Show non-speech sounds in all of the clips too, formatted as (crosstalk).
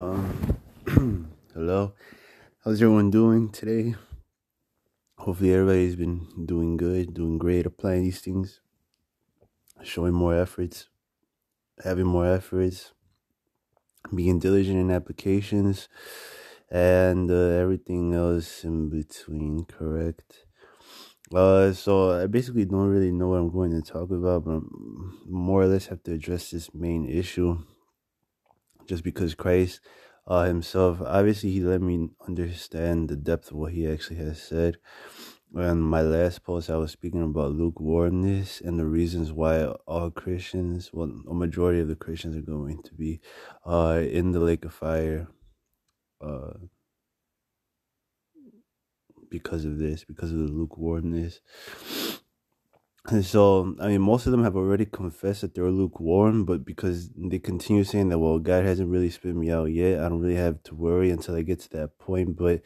Um, (clears throat) hello. How's everyone doing today? Hopefully, everybody's been doing good, doing great, applying these things, showing more efforts, having more efforts, being diligent in applications, and uh, everything else in between, correct? Uh, so I basically don't really know what I'm going to talk about, but I'm more or less have to address this main issue just because Christ uh, himself, obviously, he let me understand the depth of what he actually has said. On my last post, I was speaking about lukewarmness and the reasons why all Christians, well, a majority of the Christians are going to be uh, in the lake of fire uh, because of this, because of the lukewarmness. And so, I mean, most of them have already confessed that they're lukewarm, but because they continue saying that, well, God hasn't really spit me out yet, I don't really have to worry until I get to that point. But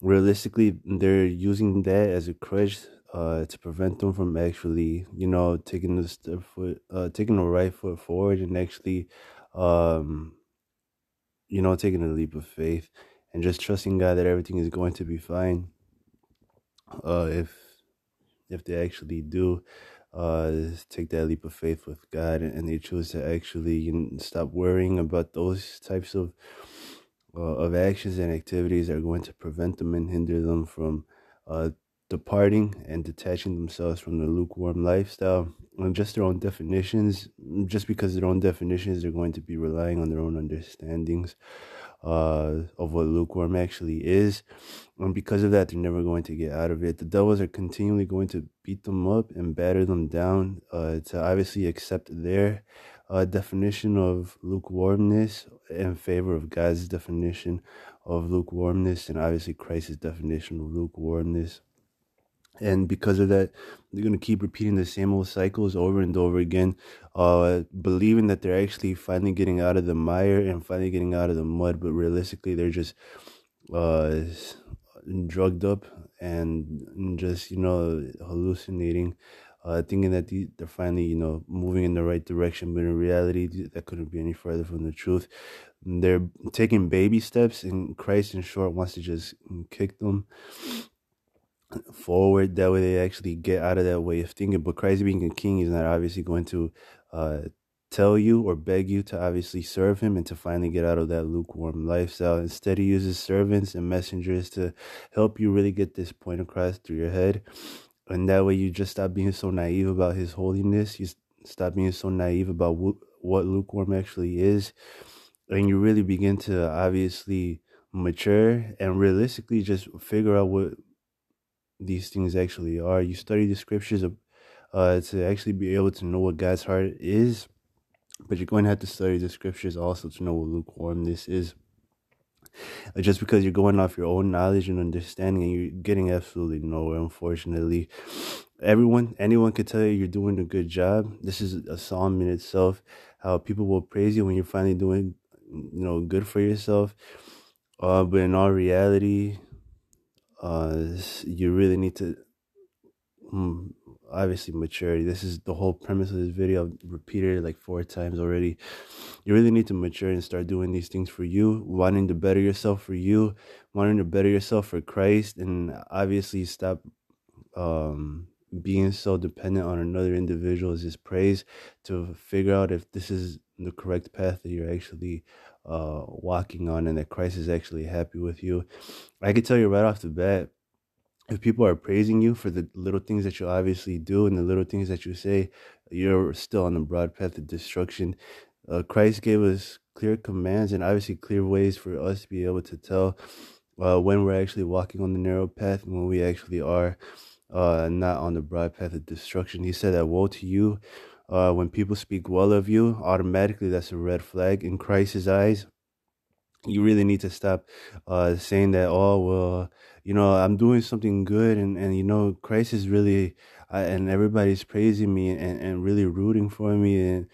realistically, they're using that as a crutch uh, to prevent them from actually, you know, taking the step foot, uh, taking the right foot forward and actually, um, you know, taking a leap of faith and just trusting God that everything is going to be fine. Uh, if if they actually do uh, take that leap of faith with God and they choose to actually you know, stop worrying about those types of uh, of actions and activities that are going to prevent them and hinder them from uh, departing and detaching themselves from the lukewarm lifestyle. And just their own definitions just because their own definitions they're going to be relying on their own understandings uh, of what lukewarm actually is. And because of that, they're never going to get out of it. The devils are continually going to beat them up and batter them down uh, to obviously accept their uh, definition of lukewarmness in favor of God's definition of lukewarmness and obviously Christ's definition of lukewarmness. And because of that, they're going to keep repeating the same old cycles over and over again, uh, believing that they're actually finally getting out of the mire and finally getting out of the mud. But realistically, they're just uh, drugged up and just, you know, hallucinating, uh, thinking that they're finally, you know, moving in the right direction. But in reality, that couldn't be any further from the truth. They're taking baby steps, and Christ, in short, wants to just kick them forward. That way they actually get out of that way of thinking. But Christ being a king is not obviously going to uh, tell you or beg you to obviously serve him and to finally get out of that lukewarm lifestyle. Instead, he uses servants and messengers to help you really get this point across through your head. And that way you just stop being so naive about his holiness. You stop being so naive about what lukewarm actually is. And you really begin to obviously mature and realistically just figure out what these things actually are. You study the scriptures uh, to actually be able to know what God's heart is, but you're going to have to study the scriptures also to know what lukewarmness is. Uh, just because you're going off your own knowledge and understanding and you're getting absolutely nowhere, unfortunately. Everyone, anyone could tell you you're doing a good job. This is a psalm in itself. How people will praise you when you're finally doing, you know, good for yourself. Uh, but in all reality, uh, you really need to mm, obviously maturity. This is the whole premise of this video. I've repeated it like four times already. You really need to mature and start doing these things for you wanting to better yourself for you wanting to better yourself for christ and obviously stop um, being so dependent on another individual's just praise to figure out if this is the correct path that you're actually uh, walking on and that Christ is actually happy with you. I can tell you right off the bat, if people are praising you for the little things that you obviously do and the little things that you say, you're still on the broad path of destruction. Uh, Christ gave us clear commands and obviously clear ways for us to be able to tell uh, when we're actually walking on the narrow path and when we actually are uh, not on the broad path of destruction. He said that woe to you uh, when people speak well of you, automatically that's a red flag in Christ's eyes. You really need to stop uh, saying that, oh, well, you know, I'm doing something good and, and you know, Christ is really, uh, and everybody's praising me and, and really rooting for me and,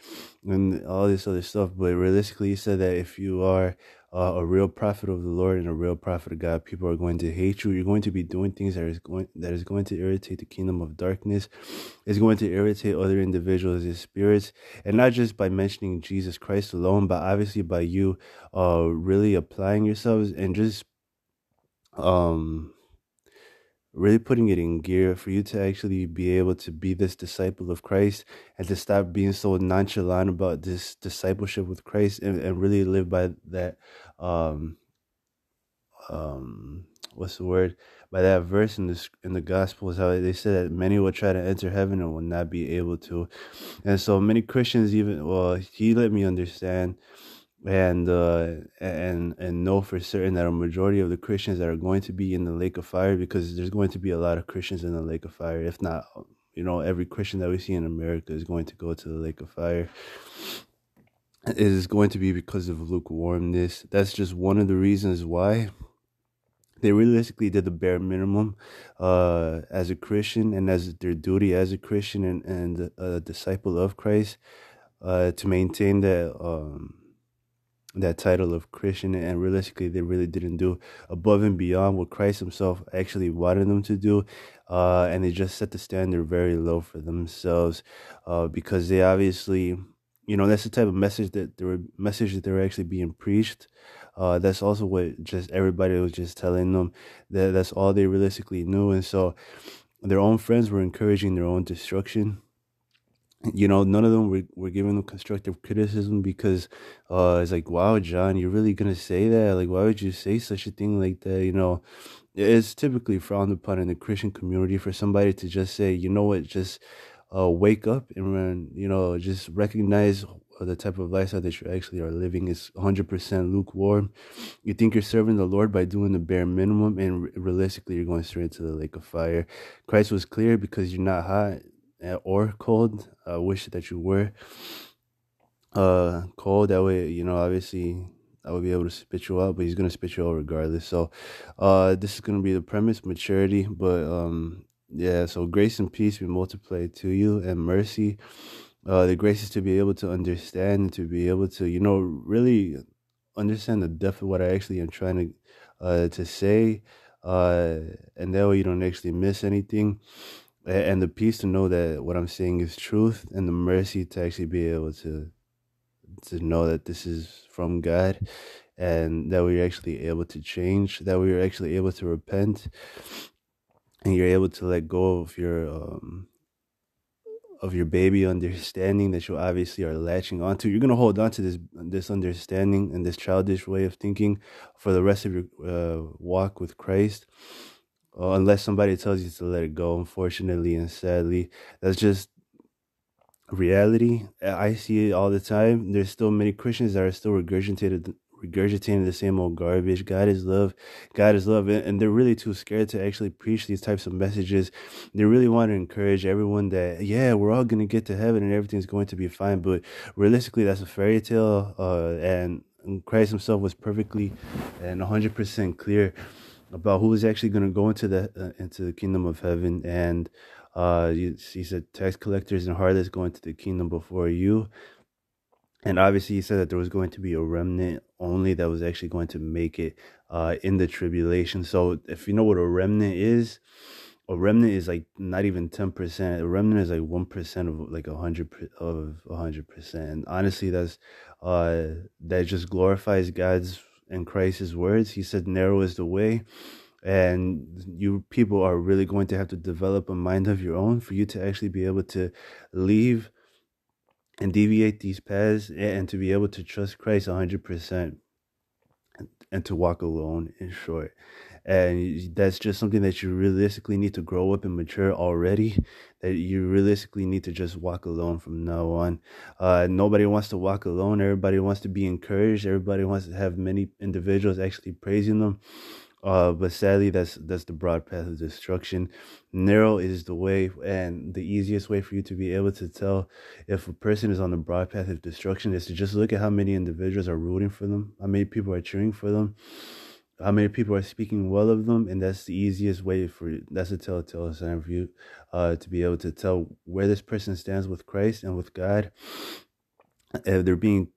and all this other stuff. But realistically, he said that if you are uh, a real prophet of the Lord and a real prophet of God, people are going to hate you. You're going to be doing things that is going that is going to irritate the kingdom of darkness. It's going to irritate other individuals' and spirits, and not just by mentioning Jesus Christ alone, but obviously by you uh, really applying yourselves and just um really putting it in gear for you to actually be able to be this disciple of Christ and to stop being so nonchalant about this discipleship with Christ and, and really live by that um um what's the word? By that verse in the in the gospels how they said that many will try to enter heaven and will not be able to. And so many christians even well he let me understand and uh, and and know for certain that a majority of the Christians that are going to be in the lake of fire because there's going to be a lot of Christians in the lake of fire. If not, you know, every Christian that we see in America is going to go to the lake of fire. It is going to be because of lukewarmness. That's just one of the reasons why they realistically did the bare minimum uh, as a Christian and as their duty as a Christian and, and a disciple of Christ uh, to maintain that um, that title of Christian, and realistically, they really didn't do above and beyond what Christ Himself actually wanted them to do, uh, and they just set the standard very low for themselves, uh, because they obviously, you know, that's the type of message that they were message that they were actually being preached. Uh, that's also what just everybody was just telling them that that's all they realistically knew, and so their own friends were encouraging their own destruction you know, none of them were, were giving them constructive criticism because uh, it's like, wow, John, you're really gonna say that? Like, why would you say such a thing like that? You know, it's typically frowned upon in the Christian community for somebody to just say, you know what, just uh, wake up and you know, just recognize the type of lifestyle that you actually are living is 100% lukewarm. You think you're serving the Lord by doing the bare minimum, and realistically, you're going straight into the lake of fire. Christ was clear because you're not hot or cold. I wish that you were uh cold. That way, you know, obviously I would be able to spit you out, but he's gonna spit you out regardless. So uh this is gonna be the premise, maturity, but um yeah, so grace and peace be multiplied to you and mercy. Uh the grace is to be able to understand and to be able to, you know, really understand the depth of what I actually am trying to uh to say. Uh and that way you don't actually miss anything and the peace to know that what I'm saying is truth, and the mercy to actually be able to to know that this is from God, and that we're actually able to change, that we're actually able to repent, and you're able to let go of your um, of your baby understanding that you obviously are latching onto. You're gonna hold on to this this understanding and this childish way of thinking for the rest of your uh, walk with Christ uh, unless somebody tells you to let it go. Unfortunately and sadly, that's just reality. I see it all the time. There's still many Christians that are still regurgitated regurgitating the same old garbage. God is love. God is love. And they're really too scared to actually preach these types of messages. They really want to encourage everyone that, yeah, we're all going to get to heaven and everything's going to be fine. But realistically, that's a fairy tale. Uh, and Christ himself was perfectly and 100% clear about who is actually going to go into the uh, into the kingdom of heaven and uh he said tax collectors and harlots go into the kingdom before you. And obviously he said that there was going to be a remnant only that was actually going to make it uh in the tribulation. So if you know what a remnant is a remnant is like not even 10% a remnant is like 1% of like a hundred of a hundred percent. Honestly that's uh that just glorifies god's in Christ's words. He said, narrow is the way. And you people are really going to have to develop a mind of your own for you to actually be able to leave and deviate these paths and to be able to trust Christ 100% and to walk alone in short and that's just something that you realistically need to grow up and mature already that you realistically need to just walk alone from now on. Uh, nobody wants to walk alone. Everybody wants to be encouraged. Everybody wants to have many individuals actually praising them. Uh, but sadly that's that's the broad path of destruction. Narrow is the way and the easiest way for you to be able to tell if a person is on the broad path of destruction is to just look at how many individuals are rooting for them how many people are cheering for them how many people are speaking well of them, and that's the easiest way for that's a telltale sign for you uh, to be able to tell where this person stands with Christ and with God. If they're being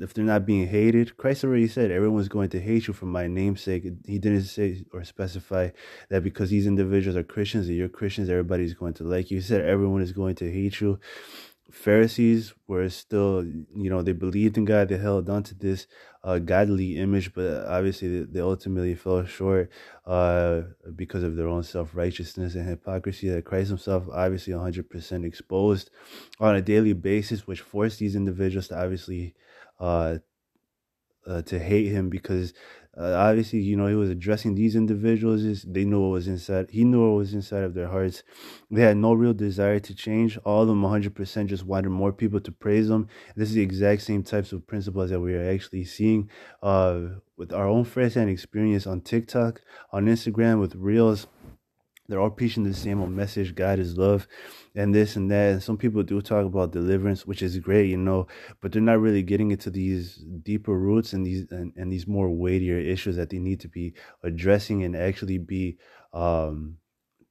if they're not being hated, Christ already said everyone's going to hate you for my namesake. He didn't say or specify that because these individuals are Christians and you're Christians, everybody's going to like you. He said everyone is going to hate you. Pharisees were still, you know, they believed in God, they held on to this uh, godly image, but obviously they, ultimately fell short uh, because of their own self righteousness and hypocrisy that Christ Himself obviously 100% exposed on a daily basis, which forced these individuals to obviously uh, uh, to hate him because uh, obviously you know he was addressing these individuals. They knew what was inside he knew what was inside of their hearts. They had no real desire to change. All of them 100% just wanted more people to praise them. This is the exact same types of principles that we are actually seeing uh, with our own firsthand experience on tiktok on instagram with reels they're all preaching the same old message god is love and this and that. And some people do talk about deliverance which is great you know but they're not really getting into these deeper roots and these and, and these more weightier issues that they need to be addressing and actually be um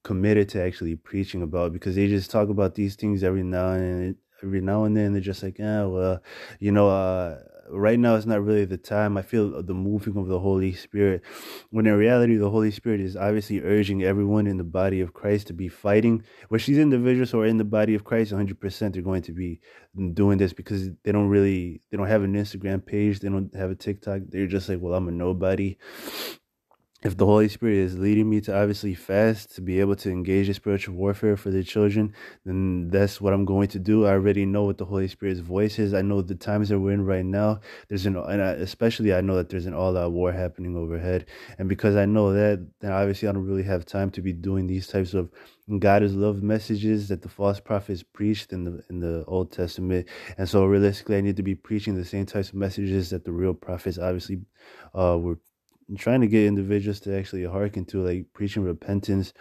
committed to actually preaching about because they just talk about these things every now and every now and then. They're just like yeah well you know uh right now it's not really the time. I feel the moving of the Holy Spirit. When in reality, the Holy Spirit is obviously urging everyone in the body of Christ to be fighting. Which these individuals who are in the body of Christ, 100% are going to be doing this because they don't really, they don't have an Instagram page. They don't have a TikTok. They're just like, well, I'm a nobody if the Holy Spirit is leading me to obviously fast to be able to engage in spiritual warfare for the children, then that's what I'm going to do. I already know what the Holy Spirit's voice is. I know the times that we're in right now. There's an, and I, especially I know that there's an all-out war happening overhead, and because I know that, then obviously I don't really have time to be doing these types of God is love messages that the false prophets preached in the in the Old Testament, and so realistically, I need to be preaching the same types of messages that the real prophets obviously uh, were trying to get individuals to actually hearken to like preaching repentance.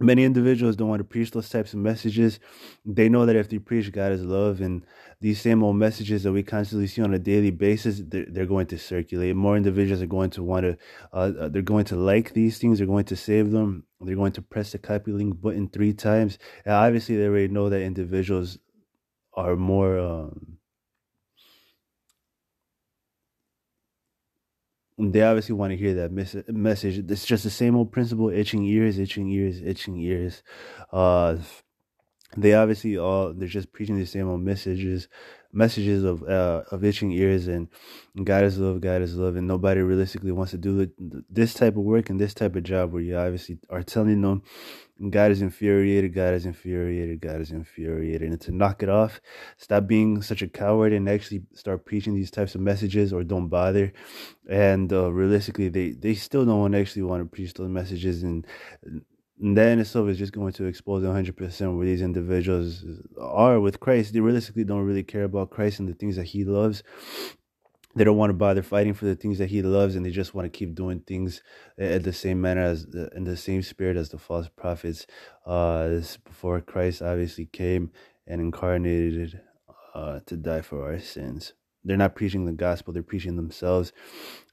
Many individuals don't want to preach those types of messages. They know that if they preach god is love and these same old messages that we constantly see on a daily basis they're, they're going to circulate. More individuals are going to want to uh, uh, they're going to like these things they're going to save them they're going to press the copy link button three times. And obviously they already know that individuals are more um, they obviously want to hear that mes- message. It's just the same old principle: itching ears, itching ears, itching ears. Uh, they obviously all they're just preaching the same old messages, messages of uh, of itching ears and God is love, God is love, and nobody realistically wants to do this type of work and this type of job where you obviously are telling them God is infuriated, God is infuriated, God is infuriated. And to knock it off, stop being such a coward and actually start preaching these types of messages or don't bother. And uh, realistically, they, they still don't actually want to preach those messages. And, and that in itself is just going to expose 100% where these individuals are with Christ. They realistically don't really care about Christ and the things that he loves they don't want to bother fighting for the things that he loves and they just want to keep doing things at the same manner as the, in the same spirit as the false prophets uh this before christ obviously came and incarnated uh to die for our sins they're not preaching the gospel they're preaching themselves.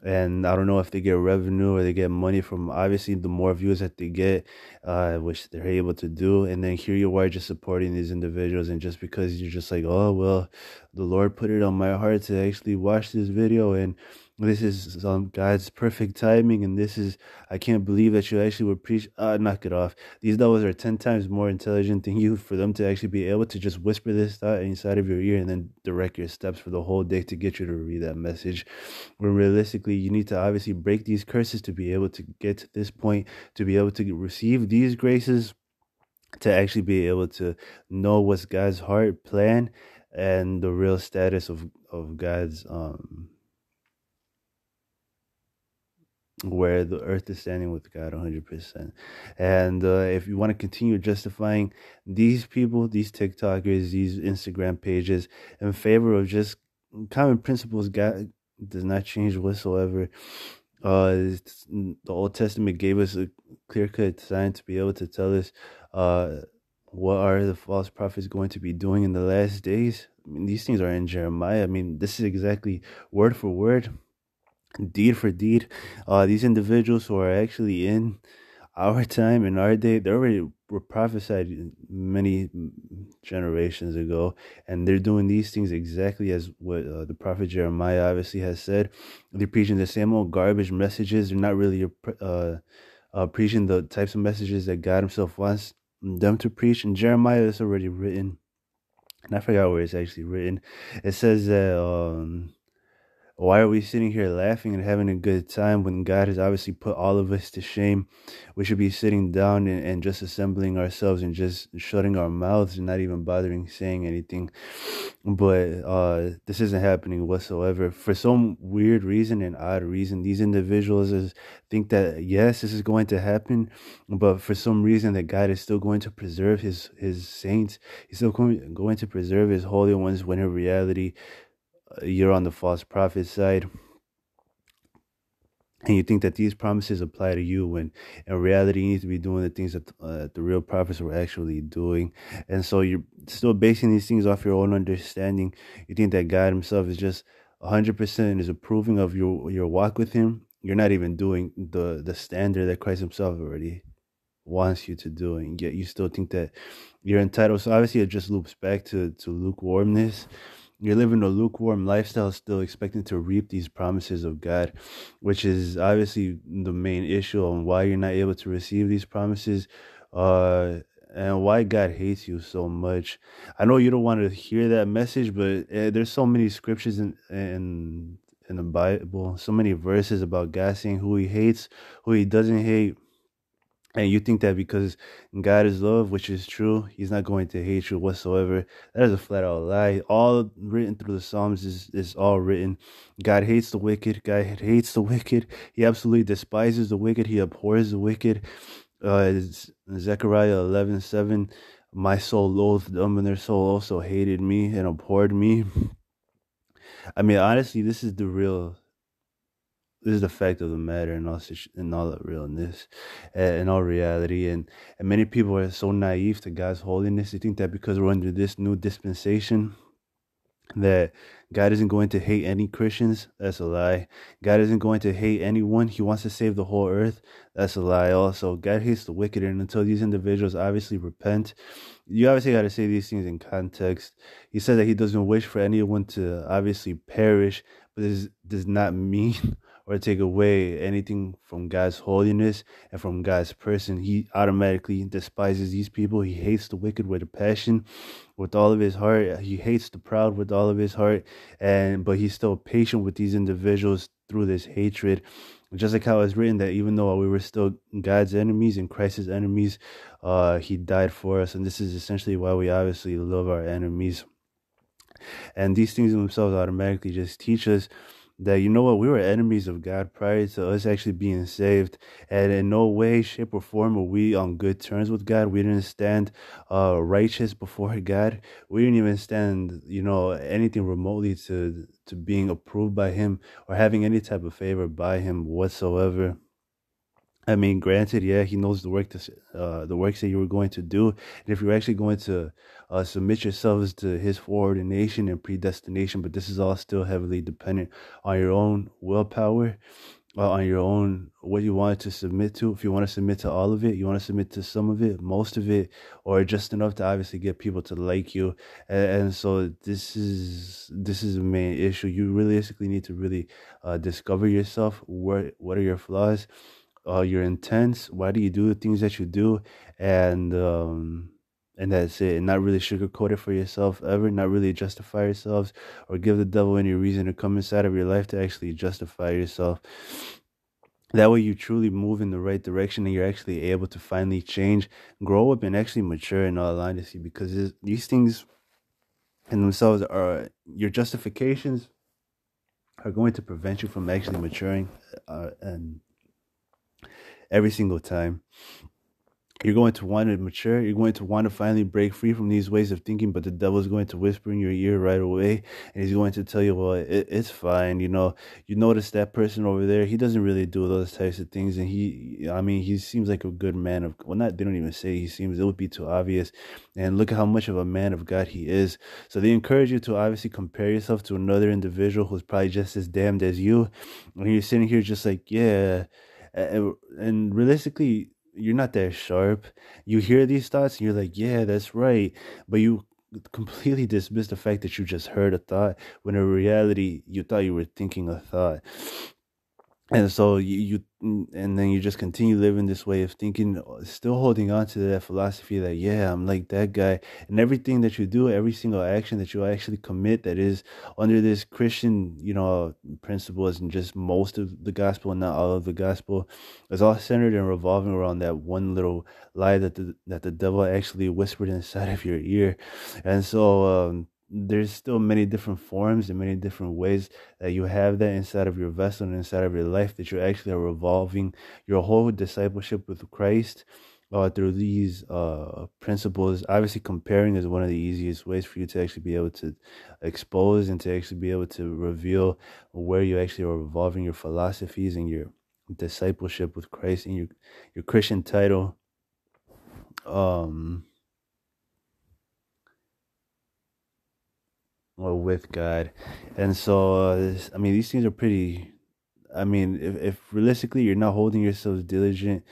And i don't know if they get revenue or they get money from obviously the more views that they get uh which they're able to do. And then here you are just supporting these individuals and just because you're just like oh well the lord put it on my heart to actually watch this video and this is um, God's perfect timing, and this is I can't believe that you actually would preach. Uh, knock it off. These devils are ten times more intelligent than you. For them to actually be able to just whisper this thought inside of your ear and then direct your steps for the whole day to get you to read that message. When realistically, you need to obviously break these curses to be able to get to this point, to be able to receive these graces, to actually be able to know what's God's heart plan and the real status of of God's um where the earth is standing with God 100%. And uh, if you want to continue justifying these people, these TikTokers, these Instagram pages in favor of just common principles, God does not change whatsoever. Uh, the Old Testament gave us a clear cut sign to be able to tell us uh, what are the false prophets going to be doing in the last days. I mean, these things are in Jeremiah. I mean, this is exactly word for word deed for deed. Uh, these individuals who are actually in our (laughs) time in our day, they already were prophesied many generations ago, and they're doing these things exactly as what uh, the prophet Jeremiah obviously has said. They're preaching the same old garbage messages. They're not really uh, uh, preaching the types of messages that God Himself wants them to preach. And Jeremiah is already written, and I forgot where it's actually written. It says that. Um, why are we sitting here laughing and having a good time when God has obviously put all of us to shame? We should be sitting down and, and just assembling ourselves and just shutting our mouths and not even bothering saying anything. But uh, this isn't happening whatsoever. For some weird reason and odd reason, these individuals is, think that yes, this is going to happen, but for some reason that God is still going to preserve his his saints. He's still going, going to preserve his holy ones when in reality you're on the false prophet side and you think that these promises apply to you when in reality you need to be doing the things that uh, the real prophets were actually doing. And so you're still basing these things off your own understanding. You think that god himself is just 100% is approving of your your walk with him? You're not even doing the the standard that christ himself already wants you to do and yet you still think that you're entitled. So obviously it just loops back to to lukewarmness you're living a lukewarm lifestyle, still expecting to reap these promises of God, which is obviously the main issue on why you're not able to receive these promises, uh, and why God hates you so much. I know you don't want to hear that message, but uh, there's so many scriptures in in in the Bible, so many verses about God saying who He hates, who He doesn't hate and you think that because God is love, which is true, He's not going to hate you whatsoever. That is a flat out lie. All written through the Psalms is, is all written. God hates the wicked. God hates the wicked. He absolutely despises the wicked. He abhors the wicked. Uh, Zechariah eleven seven. My soul loathed them, and their soul also hated me and abhorred me. I mean, honestly, this is the real this is the fact of the matter and all in all realness, eh, and all reality, and and many people are so naive to God's holiness. They think that because we're under this new dispensation, that God isn't going to hate any Christians. That's a lie. God isn't going to hate anyone. He wants to save the whole earth. That's a lie. Also, God hates the wicked, and until these individuals obviously repent, you obviously got to say these things in context. He said that He doesn't wish for anyone to obviously perish, but this does not (laughs) mean or take away anything from God's holiness and from God's person. He automatically despises these people. He hates the wicked with a passion, with all of his heart. He hates the proud with all of his heart. And but he's still patient with these individuals through this hatred. Just like how it's written that even though we were still God's enemies and Christ's enemies, uh, he died for us. And this is essentially why we obviously love our enemies. And these things themselves automatically just teach us that you know what we were enemies of God prior to us actually being saved, and in no way, shape, or form were we on good terms with God. We didn't stand uh, righteous before God. We didn't even stand, you know, anything remotely to to being approved by Him or having any type of favor by Him whatsoever. I mean, granted, yeah, he knows the work to, uh, the works that you were going to do, and if you're actually going to uh, submit yourselves to His foreordination and predestination, but this is all still heavily dependent on your own willpower, uh, on your own what you want to submit to. If you want to submit to all of it, you want to submit to some of it, most of it, or just enough to obviously get people to like you. And, and so this is this is the main issue. You realistically need to really uh, discover yourself. What what are your flaws? Uh, your intents. Why do you do the things that you do? And um, and that's it. And not really sugarcoat it for yourself ever. Not really justify yourselves or give the devil any reason to come inside of your life to actually justify yourself. That way, you truly move in the right direction, and you're actually able to finally change, grow up, and actually mature in all honesty. Because these things in themselves are your justifications are going to prevent you from actually maturing uh, and every single time. You're going to want to mature. You're going to want to finally break free from these ways of thinking, but the devil is going to whisper in your ear right away, and he's going to tell you, "Well, it, it's fine." You know, you notice that person over there. He doesn't really do those types of things, and he, I mean, he seems like a good man of. Well, not they don't even say he seems. It would be too obvious. And look at how much of a man of God he is. So they encourage you to obviously compare yourself to another individual who's probably just as damned as you, and you're sitting here just like, yeah and, realistically you're not that sharp. You hear these thoughts and you're like, yeah, that's right. But you completely dismiss the fact that you just heard a thought when in reality you thought you were thinking a thought and so you, you and then you just continue living this way of thinking still holding on to that philosophy that yeah i'm like that guy. And everything that you do every single action that you actually commit that is under this christian you know principles and just most of the gospel and not all of the gospel is all centered and revolving around that one little lie that the that the devil actually whispered inside of your ear. And so um there's still many different forms and many different ways that you have that inside of your vessel and inside of your life that you actually are revolving your whole discipleship with Christ uh, through these uh, principles. Obviously, comparing is one of the easiest ways for you to actually be able to expose and to actually be able to reveal where you actually are revolving your philosophies and your discipleship with Christ and your your Christian title. Um or with God. And so, uh, I mean, these things are pretty. I mean, if, if realistically you're not holding yourselves diligent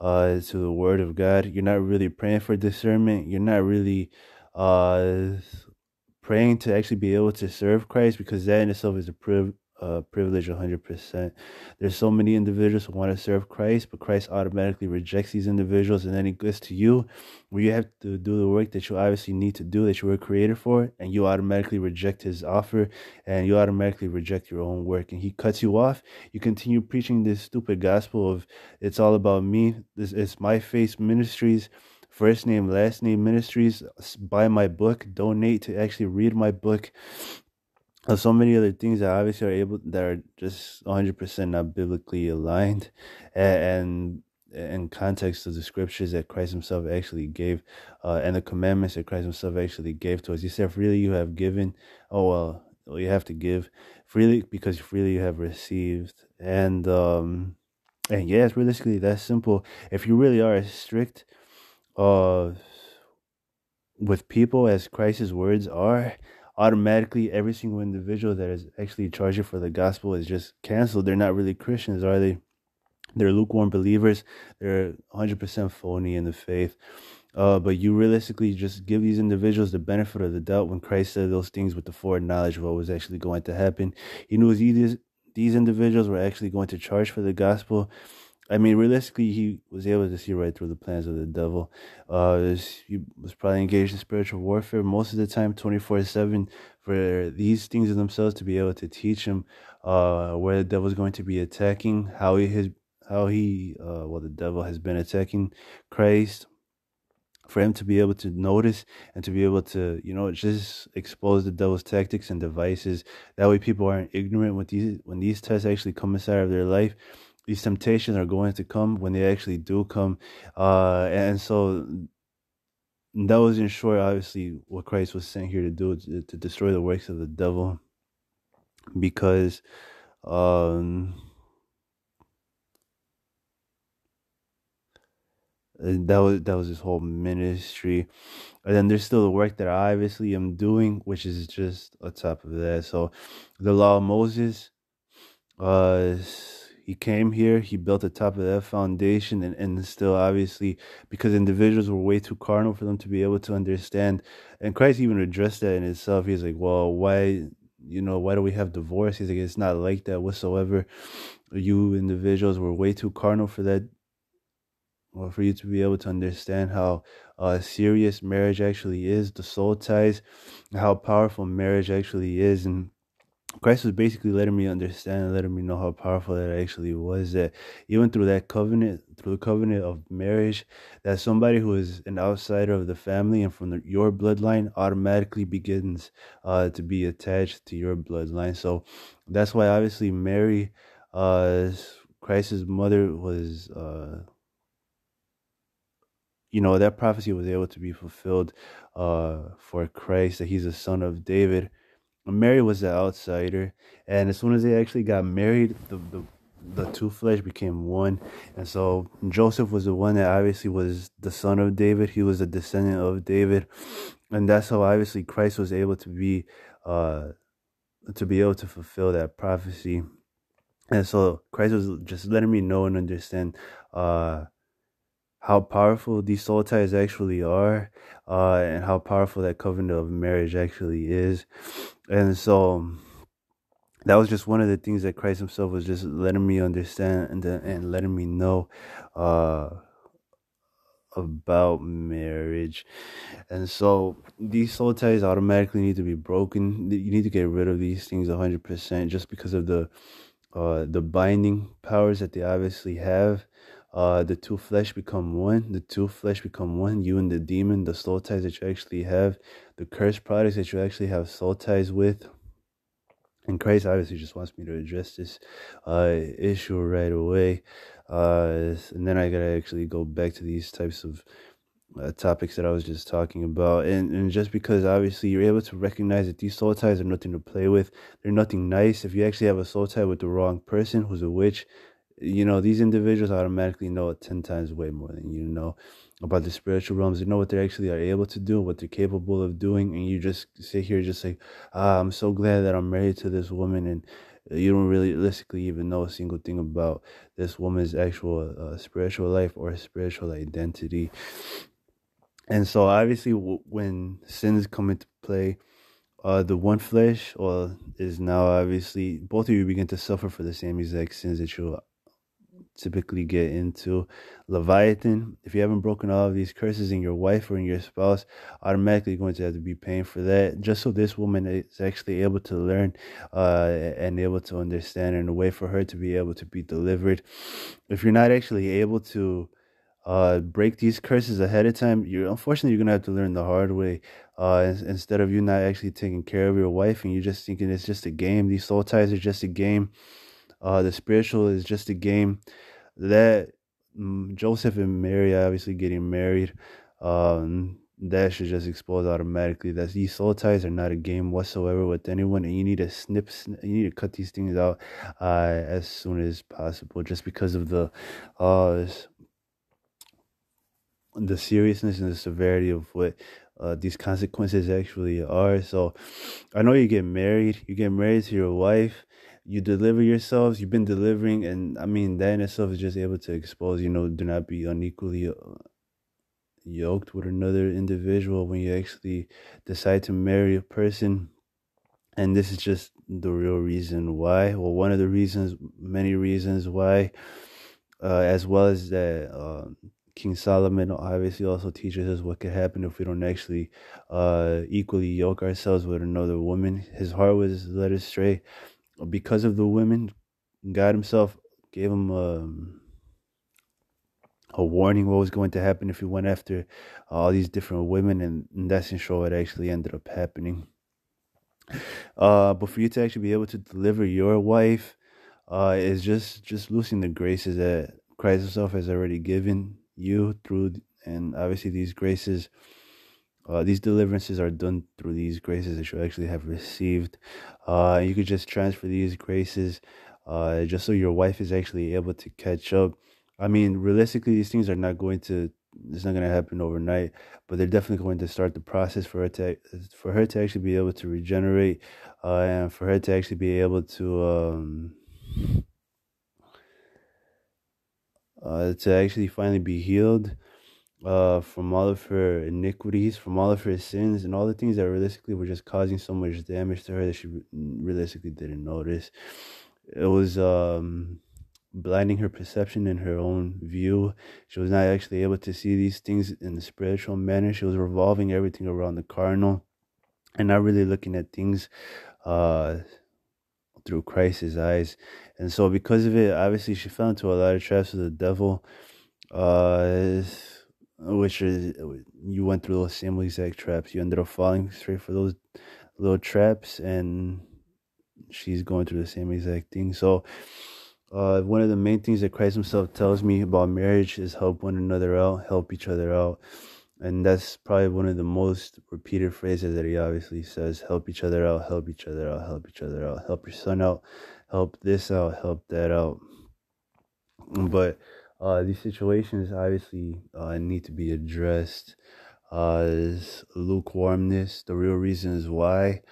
uh, to the Word of God, you're not really praying for discernment. You're not really uh, praying to actually be able to serve Christ because that in itself is a priv- uh, privilege 100%. There's so many individuals who want to serve Christ, but Christ automatically rejects these individuals. And then it goes to you where you have to do the work that you obviously need to do, that you were created for, and you automatically reject his offer and you automatically reject your own work. And he cuts you off. You continue preaching this stupid gospel of it's all about me. This is my face ministries first name, last name ministries. Buy my book, donate to actually read my book so many other things that obviously are able that are just 100% not biblically aligned and in context of the scriptures that Christ himself actually gave uh, and the commandments that Christ himself actually gave to us. He said, freely you have given. Oh, well, you have to give freely because freely you have received. And, um, and it's realistically that simple. If you really are strict, uh, with people as Christ's words are, automatically every single individual that is actually charging for the gospel is just canceled. They're not really Christians, are they? They're lukewarm believers. They're 100% phony in the faith. Uh, but you realistically just give these individuals the benefit of the doubt when Christ said those things with the foreknowledge of what was actually going to happen. He knew these, these individuals were actually going to charge for the gospel I mean, realistically, he was able to see right through the plans of the devil. Uh, he was probably engaged in spiritual warfare most of the time, twenty four seven, for these things in themselves to be able to teach him uh, where the devil's going to be attacking, how he has, how he, uh, well, the devil has been attacking Christ, for him to be able to notice and to be able to, you know, just expose the devil's tactics and devices. That way, people aren't ignorant when these when these tests actually come inside of their life these temptations are going to come when they actually do come. Uh, and so that was in short, obviously, what Christ was sent here to do to, to destroy the works of the devil. Because um, that was that was his whole ministry. And then there's still the work that I obviously am doing, which is just on top of that. So the law of Moses uh he came here, he built the top of that foundation, and, and still obviously because individuals were way too carnal for them to be able to understand. And Christ even addressed that in itself. He's like, Well, why you know, why do we have divorce? He's like, It's not like that whatsoever. You individuals were way too carnal for that or for you to be able to understand how uh, serious marriage actually is, the soul ties, how powerful marriage actually is, and Christ was basically letting me understand and letting me know how powerful that actually was. That even through that covenant, through the covenant of marriage, that somebody who is an outsider of the family and from the, your bloodline automatically begins uh, to be attached to your bloodline. So that's why obviously Mary, uh, Christ's mother, was. Uh, you know that prophecy was able to be fulfilled uh, for Christ that he's a son of David Mary was the outsider, and as soon as they actually got married, the the the two flesh became one, and so Joseph was the one that obviously was the son of David. He was a descendant of David, and that's how obviously Christ was able to be uh to be able to fulfill that prophecy. And so Christ was just letting me know and understand uh how powerful these soul ties actually are, uh, and how powerful that covenant of marriage actually is. And so that was just one of the things that Christ Himself was just letting me understand and and letting me know uh, about marriage. And so these soul ties automatically need to be broken. You need to get rid of these things 100% just because of the uh, the binding powers that they obviously have uh, the two flesh become one. The two flesh become one. You and the demon, the soul ties that you actually have, the cursed products that you actually have soul ties with. And Christ obviously just wants me to address this uh, issue right away. Uh, and then I gotta actually go back to these types of uh, topics that I was just talking about. And, and just because obviously you're able to recognize that these soul ties are nothing to play with, they're nothing nice. If you actually have a soul tie with the wrong person who's a witch, you know, these individuals automatically know it 10 times way more than you know about the spiritual realms. They know what they actually are able to do, what they're capable of doing. And you just sit here just like, ah, I'm so glad that I'm married to this woman. And you don't really realistically even know a single thing about this woman's actual uh, spiritual life or spiritual identity. And so obviously w- when sins come into play, uh, the one flesh or is now obviously both of you begin to suffer for the same exact sins that you typically get into Leviathan. If you haven't broken all of these curses in your wife or in your spouse, automatically going to have to be paying for that. Just so this woman is actually able to learn uh, and able to understand and a way for her to be able to be delivered. If you're not actually able to uh, break these curses ahead of time, you're unfortunately you're gonna have to learn the hard way. Uh, instead of you not actually taking care of your wife and you're just thinking it's just a game. These soul ties are just a game uh, the spiritual is just a game that um, Joseph and Mary obviously getting married. Um, that should just expose automatically that these soul ties are not a game whatsoever with anyone, and you need to snip, you need to cut these things out uh, as soon as possible, just because of the uh, the seriousness and the severity of what uh, these consequences actually are. So, I know you get married, you get married to your wife, you deliver yourselves you've been delivering and i mean that in itself is just able to expose you know do not be unequally uh, yoked with another individual when you actually decide to marry a person. And this is just the real reason why well one of the reasons many reasons why uh, as well as that uh, king solomon obviously also teaches us what could happen if we don't actually uh, equally yoke ourselves with another woman. His heart was led astray because of the women, God Himself gave him a, um, a warning what was going to happen if he went after all these different women, and, and that's in sure what actually ended up happening. Uh, but for you to actually be able to deliver your wife, uh, is just just losing the graces that Christ Himself has already given you through, and obviously these graces uh, these deliverances are done through these graces that you actually have received. Uh, you could just transfer these graces uh, just so your wife is actually able to catch up. I mean, realistically, these things are not going to. It's not going to happen overnight, but they're definitely going to start the process for her to for her to actually be able to regenerate, uh, and for her to actually be able to um, uh, to actually finally be healed uh, from all of her iniquities, from all of her sins, and all the things that realistically were just causing so much damage to her that she realistically didn't notice. It was um, blinding her perception in her own view. She was not actually able to see these things in the spiritual manner. She was revolving everything around the carnal and not really looking at things uh, through Christ's eyes. And so, because of it, obviously, she fell into a lot of traps of the devil. Uh, which is you went through those same exact traps. You ended up falling straight for those little traps, and she's going through the same exact thing. So, uh, one of the main things that Christ Himself tells me about marriage is help one another out, help each other out. And that's probably one of the most repeated phrases that he obviously says help each other out, help each other out, help each other out, help your son out, help this out, help that out. But uh, these situations obviously uh, need to be addressed. Uh, lukewarmness, the real reasons why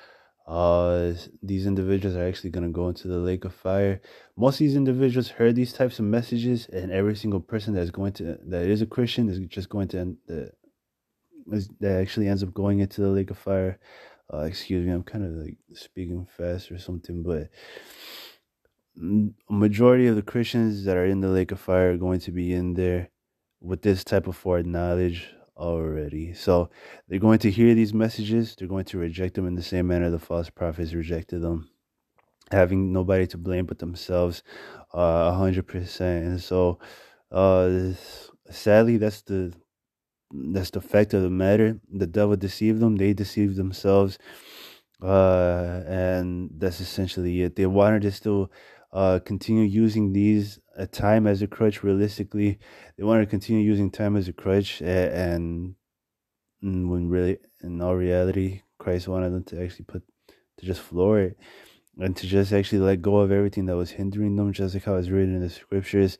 uh, these individuals are actually going to go into the lake of fire. Most of these individuals heard these types of messages, and every single person that's going to that is a Christian is just going to end, uh, that actually ends up going into the lake of fire. Uh, excuse me, I'm kind of like speaking fast or something, but a majority of the Christians that are in the lake of fire are going to be in there with this type of foreknowledge already. So they're going to hear these messages, they're going to reject them in the same manner the false prophets rejected them, having nobody to blame but themselves, uh, a hundred percent. And so, uh, sadly, that's the that's the fact of the matter. The devil deceived them; they deceived themselves, uh, and that's essentially it. They wanted to still uh, continue using these uh, time as a crutch. Realistically, they wanted to continue using time as a crutch, and, and when really, in all reality, Christ wanted them to actually put to just floor it and to just actually let go of everything that was hindering them, just like how it's written in the scriptures.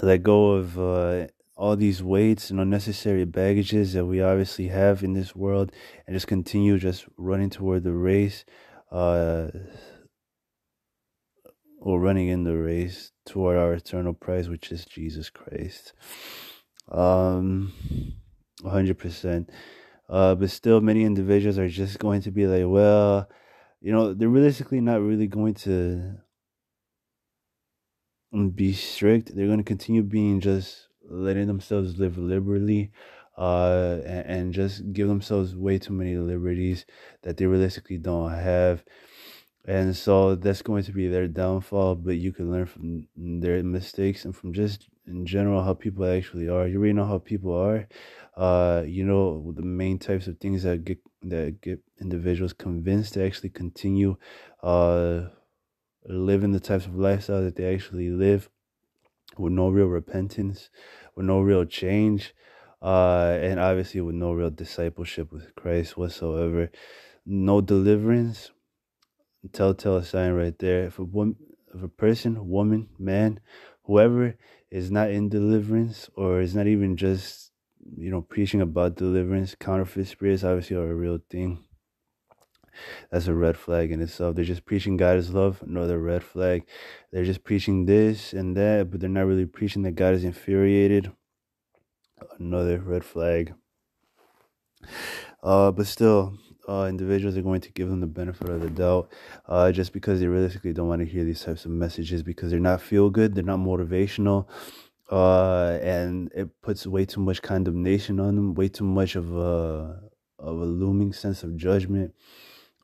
Let go of uh, all these weights and unnecessary baggages that we obviously have in this world, and just continue just running toward the race. Uh, or running in the race toward our eternal prize, which is Jesus Christ. Um, 100%. Uh, but still, many individuals are just going to be like, well, you know, they're realistically not really going to be strict. They're going to continue being just letting themselves live liberally uh, and, and just give themselves way too many liberties that they realistically don't have and so that's going to be their downfall but you can learn from their mistakes and from just in general how people actually are. You already know how people are. Uh you know the main types of things that get that get individuals convinced to actually continue uh living the types of lifestyle that they actually live with no real repentance with no real change uh and obviously with no real discipleship with christ whatsoever. No deliverance telltale sign right there. If a woman, if a person, woman, man, whoever is not in deliverance or is not even just you know preaching about deliverance, counterfeit spirits obviously are a real thing. That's a red flag in itself. They're just preaching God is love, another red flag. They're just preaching this and that, but they're not really preaching that God is infuriated. Another red flag. Uh, but still, uh, individuals are going to give them the benefit of the doubt uh, just because they realistically don't want to hear these types of messages because they're not feel good, they're not motivational, uh, and it puts way too much condemnation on them, way too much of a of a looming sense of judgment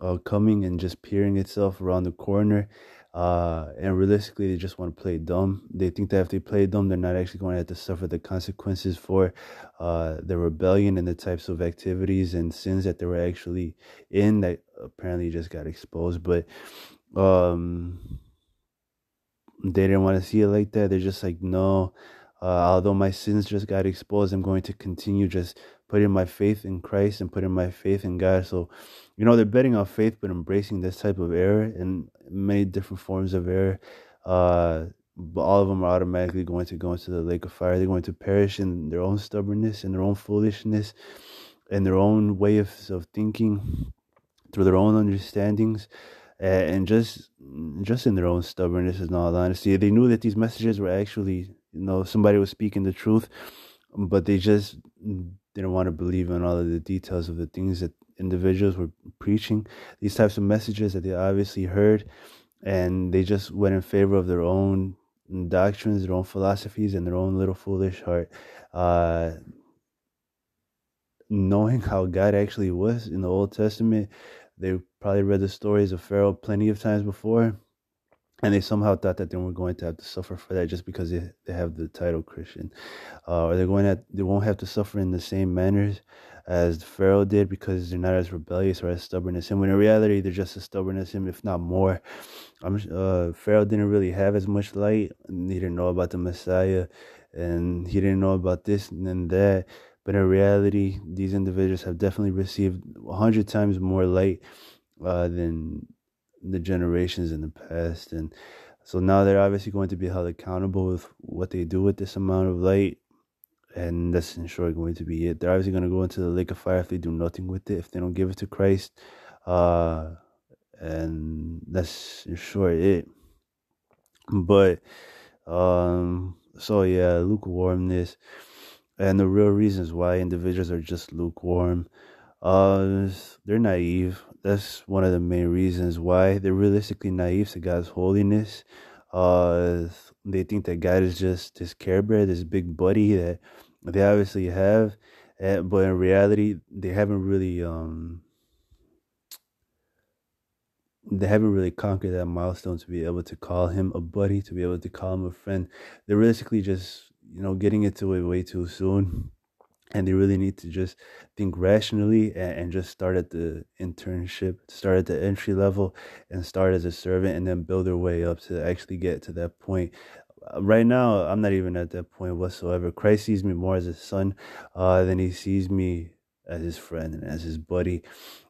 uh, coming and just peering itself around the corner uh, and realistically, they just want to play dumb. They think that if they play dumb, they're not actually going to have to suffer the consequences for uh, the rebellion and the types of activities and sins that they were actually in that apparently just got exposed. But um, they didn't want to see it like that. They're just like, no, uh, although my sins just got exposed, I'm going to continue just putting my faith in Christ and putting my faith in God. So, you know, they're betting on faith, but embracing this type of error and many different forms of error. Uh, but all of them are automatically going to go into the lake of fire. They're going to perish in their own stubbornness, in their own foolishness, in their own way of, of thinking, through their own understandings, and just just in their own stubbornness. In all honesty, they knew that these messages were actually, you know, somebody was speaking the truth, but they just didn't want to believe in all of the details of the things that individuals were preaching, these types of messages that they obviously heard, and they just went in favor of their own doctrines, their own philosophies, and their own little foolish heart. Uh, knowing how God actually was in the Old Testament, they probably read the stories of Pharaoh plenty of times before, and they somehow thought that they were going to have to suffer for that just because they, they have the title Christian, uh, or they're going to they won't have to suffer in the same manners as Pharaoh did because they're not as rebellious or as stubborn as him. When in reality they're just as stubborn as him, if not more. I'm uh, Pharaoh didn't really have as much light. He didn't know about the Messiah, and he didn't know about this and that. But in reality, these individuals have definitely received hundred times more light uh, than the generations in the past. And so now they're obviously going to be held accountable with what they do with this amount of light. And that's in short going to be it. They're obviously going to go into the lake of fire if they do nothing with it, if they don't give it to Christ. Uh, and that's in short it. But um, so yeah, lukewarmness, and the real reasons why individuals are just lukewarm. Uh, they're naive. That's one of the main reasons why they're realistically naive to God's holiness. Uh, they think that God is just this Care Bear, this big buddy that they obviously have, eh, but in reality, they haven't really um they haven't really conquered that milestone to be able to call him a buddy, to be able to call him a friend. They're realistically just you know getting into it way too soon and they really need to just think rationally and, and, just start at the internship start at the entry level and start as a servant and then build their way up to actually get to that point. Uh, right now i'm not even at that point whatsoever. Christ sees me more as a son uh, than he sees me as his friend and as his buddy.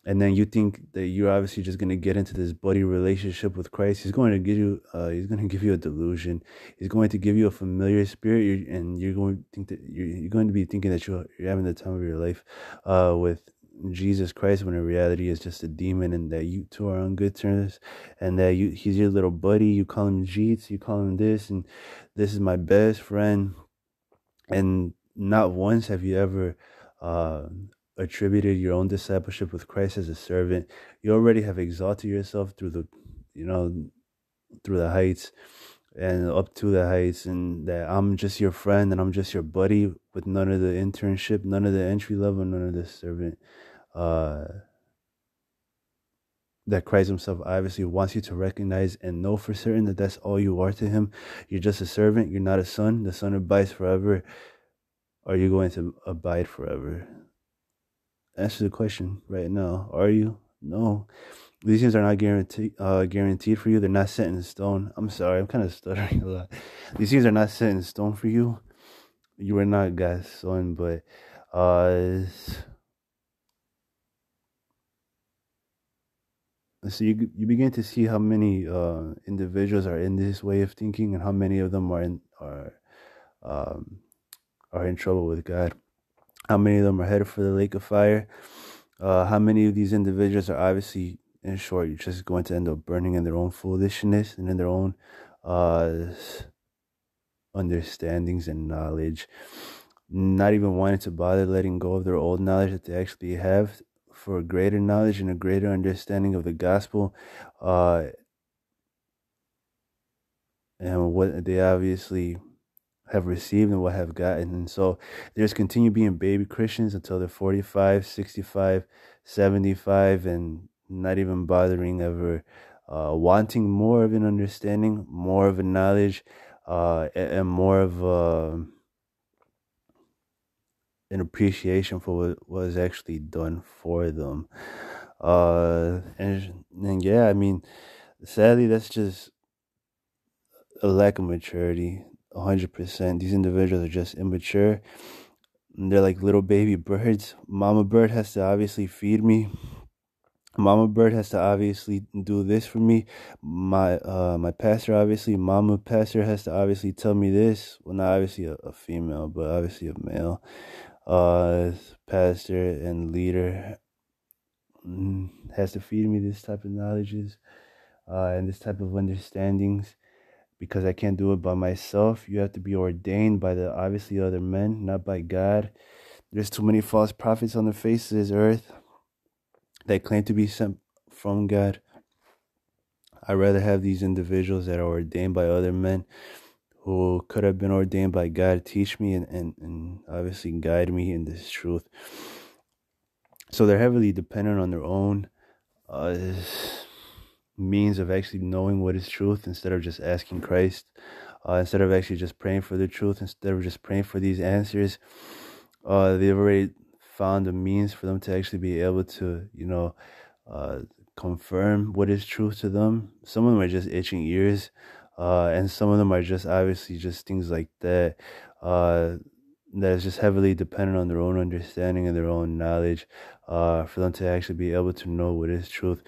And then you think that you're obviously just going to get into this buddy relationship with christ. He's going to give you uh, he's going to give you a delusion. He's going to give you a familiar spirit. And you're going to think that you're, you're going to be thinking that you're, you're having the time of your life uh, with jesus christ when in reality is just a demon and that you two are on good terms and that you he's your little buddy. You call him jeets you call him this and this is my best friend. And not once have you ever uh, attributed your own discipleship with Christ as a servant, you already have exalted yourself through the, you know, through the heights and up to the heights, and that I'm just your friend and I'm just your buddy with none of the internship, none of the entry level, none of the servant. Uh, that Christ Himself obviously wants you to recognize and know for certain that that's all you are to Him. You're just a servant. You're not a son. The son abides forever. Are you going to abide forever? Answer the question right now. Are you? No. These things are not guaranteed uh, guaranteed for you. They're not set in stone. I'm sorry, I'm kind of stuttering a lot. These things are not set in stone for you. You are not God's son, but uh so you you begin to see how many uh, individuals are in this way of thinking and how many of them are in are um, are in trouble with God how many of them are headed for the lake of fire? Uh, how many of these individuals are obviously in short you're just going to end up burning in their own foolishness and in their own uh, understandings and knowledge? Not even wanting to bother letting go of their old knowledge that they actually have for a greater knowledge and a greater understanding of the gospel uh, and what they obviously have received and what have gotten. And so there's continue being baby Christians until they're 45, 65, 75, and not even bothering ever uh, wanting more of an understanding, more of a knowledge, uh, and more of a, an appreciation for what was actually done for them. Uh, and, and yeah, I mean, sadly, that's just a lack of maturity 100%. These individuals are just immature. They're like little baby birds. Mama bird has to obviously feed me. Mama bird has to obviously do this for me. My uh my pastor obviously mama pastor has to obviously tell me this. Well not obviously a, a female, but obviously a male. Uh pastor and leader mm, has to feed me this type of knowledges uh and this type of understandings because I can't do it by myself. You have to be ordained by the obviously other men, not by God. There's too many false prophets on the face of this earth that claim to be sent from God. I'd rather have these individuals that are ordained by other men who could have been ordained by God teach me and, and, and obviously guide me in this truth. So they're heavily dependent on their own. Uh, means of actually knowing what is truth instead of just asking Christ, uh, instead of actually just praying for the truth, instead of just praying for these answers. Uh, they've already found a means for them to actually be able to, you know, uh, confirm what is truth to them. Some of them are just itching ears, uh, and some of them are just obviously just things like that. Uh, that is just heavily dependent on their own understanding and their own knowledge, uh, for them to actually be able to know what is truth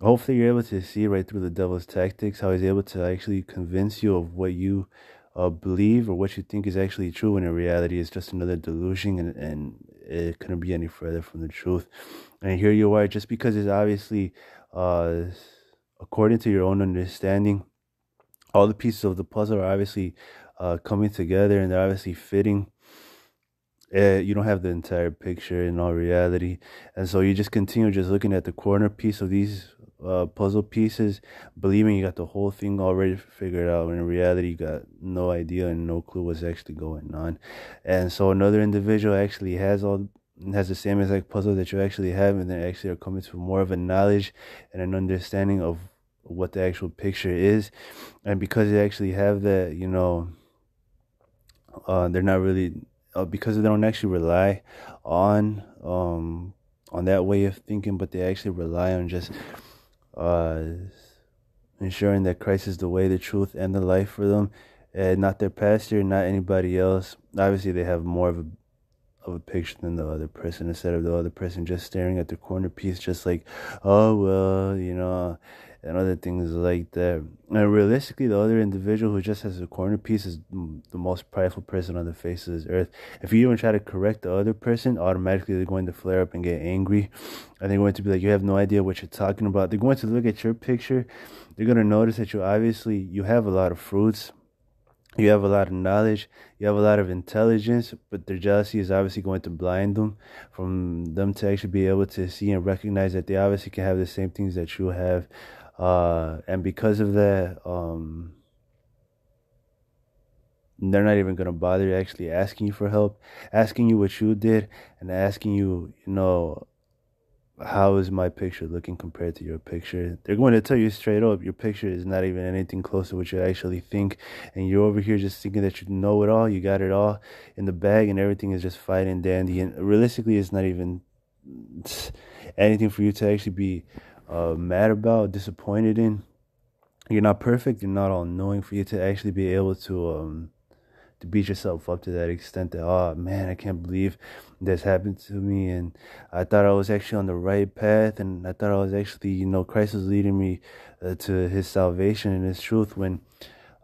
hopefully you're able to see right through the devil's tactics how he's able to actually convince you of what you uh, believe or what you think is actually true when in reality it's just another delusion and, and it couldn't be any further from the truth. And here you are, just because it's obviously, uh, according to your own understanding, all the pieces of the puzzle are obviously uh, coming together and they're obviously fitting. Uh, you don't have the entire picture in all reality, and so you just continue just looking at the corner piece of these uh, puzzle pieces, believing you got the whole thing already figured out. When in reality, you got no idea and no clue what's actually going on. And so another individual actually has all has the same exact puzzle that you actually have, and they actually are coming to more of a knowledge and an understanding of what the actual picture is. And because they actually have that, you know, uh, they're not really uh, because they don't actually rely on um on that way of thinking, but they actually rely on just uh, ensuring that Christ is the way, the truth, and the life for them, and not their pastor, not anybody else. Obviously, they have more of a of a picture than the other person instead of the other person just staring at the corner piece, just like, oh well, you know, and other things like that. And realistically, the other individual who just has a corner piece is the most prideful person on the face of this earth. If you even try to correct the other person, automatically they're going to flare up and get angry. And they're going to be like, you have no idea what you're talking about. They're going to look at your picture. They're going to notice that you obviously, you have a lot of fruits. You have a lot of knowledge, you have a lot of intelligence, but their jealousy is obviously going to blind them from them to actually be able to see and recognize that they obviously can have the same things that you have uh, and because of that, um, they're not even gonna bother actually asking you for help, asking you what you did, and asking you, you know, how is my picture looking compared to your picture? They're going to tell you straight up, your picture is not even anything close to what you actually think, and you're over here just thinking that you know it all, you got it all in the bag, and everything is just fine and dandy. And realistically, it's not even anything for you to actually be uh, mad about, disappointed in. You're not perfect. You're not all knowing. For you to actually be able to um, to beat yourself up to that extent that oh man, I can't believe this happened to me, and I thought I was actually on the right path, and I thought I was actually you know Christ was leading me uh, to His salvation and His truth. When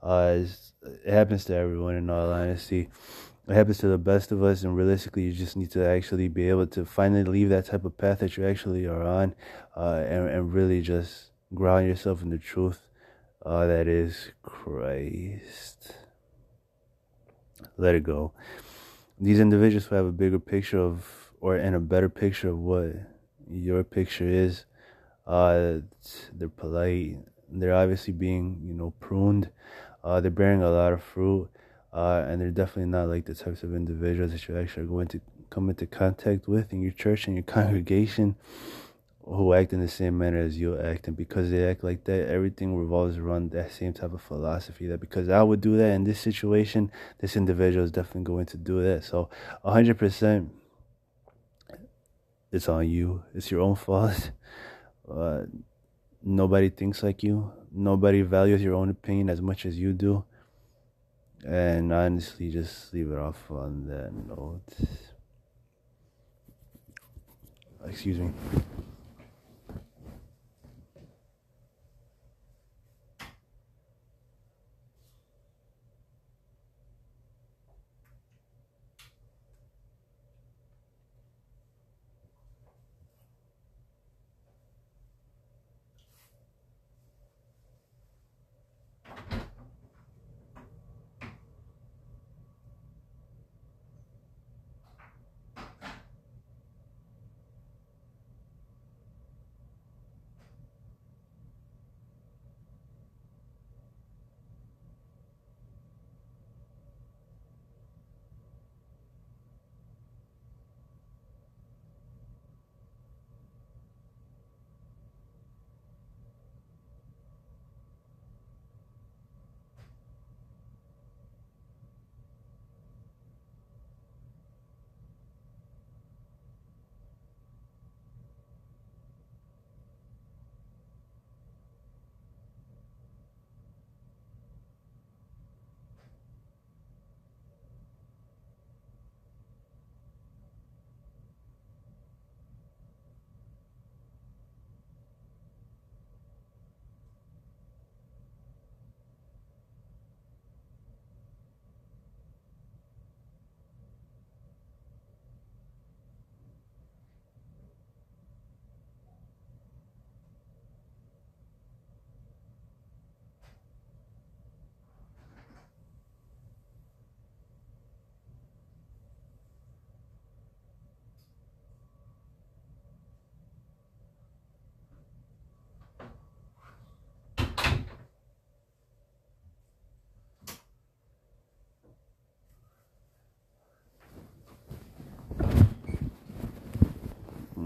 uh, it happens to everyone, in all honesty it happens to the best of us and realistically you just need to actually be able to finally leave that type of path that you actually are on uh, and, and really just ground yourself in the truth uh, that is christ. Let it go. These individuals who have a bigger picture of or and a better picture of what your picture is uh, they're polite. They're obviously being you know pruned. Uh, they're bearing a lot of fruit uh, and they're definitely not like the types of individuals that you actually are going to come into contact with in your church and your congregation who act in the same manner as you act. And because they act like that everything revolves around that same type of philosophy that because i would do that in this situation this individual is definitely going to do that. So 100% it's on you. It's your own fault. Uh, nobody thinks like you. Nobody values your own opinion as much as you do and honestly just leave it off on that note. Excuse me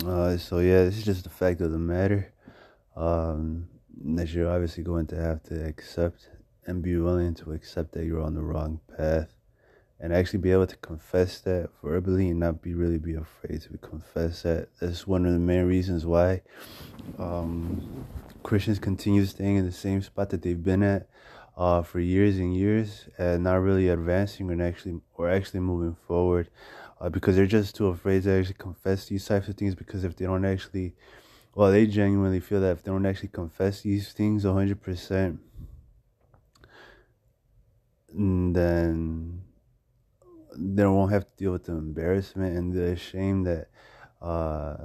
Uh, so yeah, this is just the fact of the matter. Um, that you're obviously going to have to accept and be willing to accept that you're on the wrong path and actually be able to confess that verbally and not be really be afraid to confess that. That's one of the main reasons why um, Christians continue staying in the same spot that they've been at uh, for years and years and not really advancing or actually or actually moving forward uh, because they're just too afraid to actually confess these types of things because if they don't actually well they genuinely feel that if they don't actually confess these things 100% then they won't have to deal with the embarrassment and the shame that uh,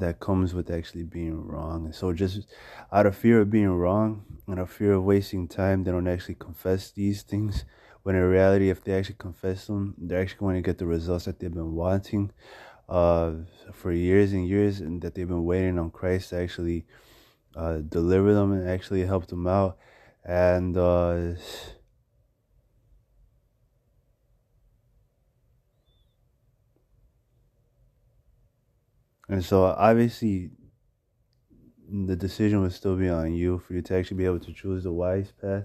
that comes with actually being wrong. And so just out of fear of being wrong and a fear of wasting time, they don't actually confess these things. When in reality, if they actually confess them, they're actually going to get the results that they've been wanting uh, for years and years, and that they've been waiting on Christ to actually uh, deliver them and actually help them out. And uh, And so obviously the decision would still be on you for you to actually be able to choose the wise path.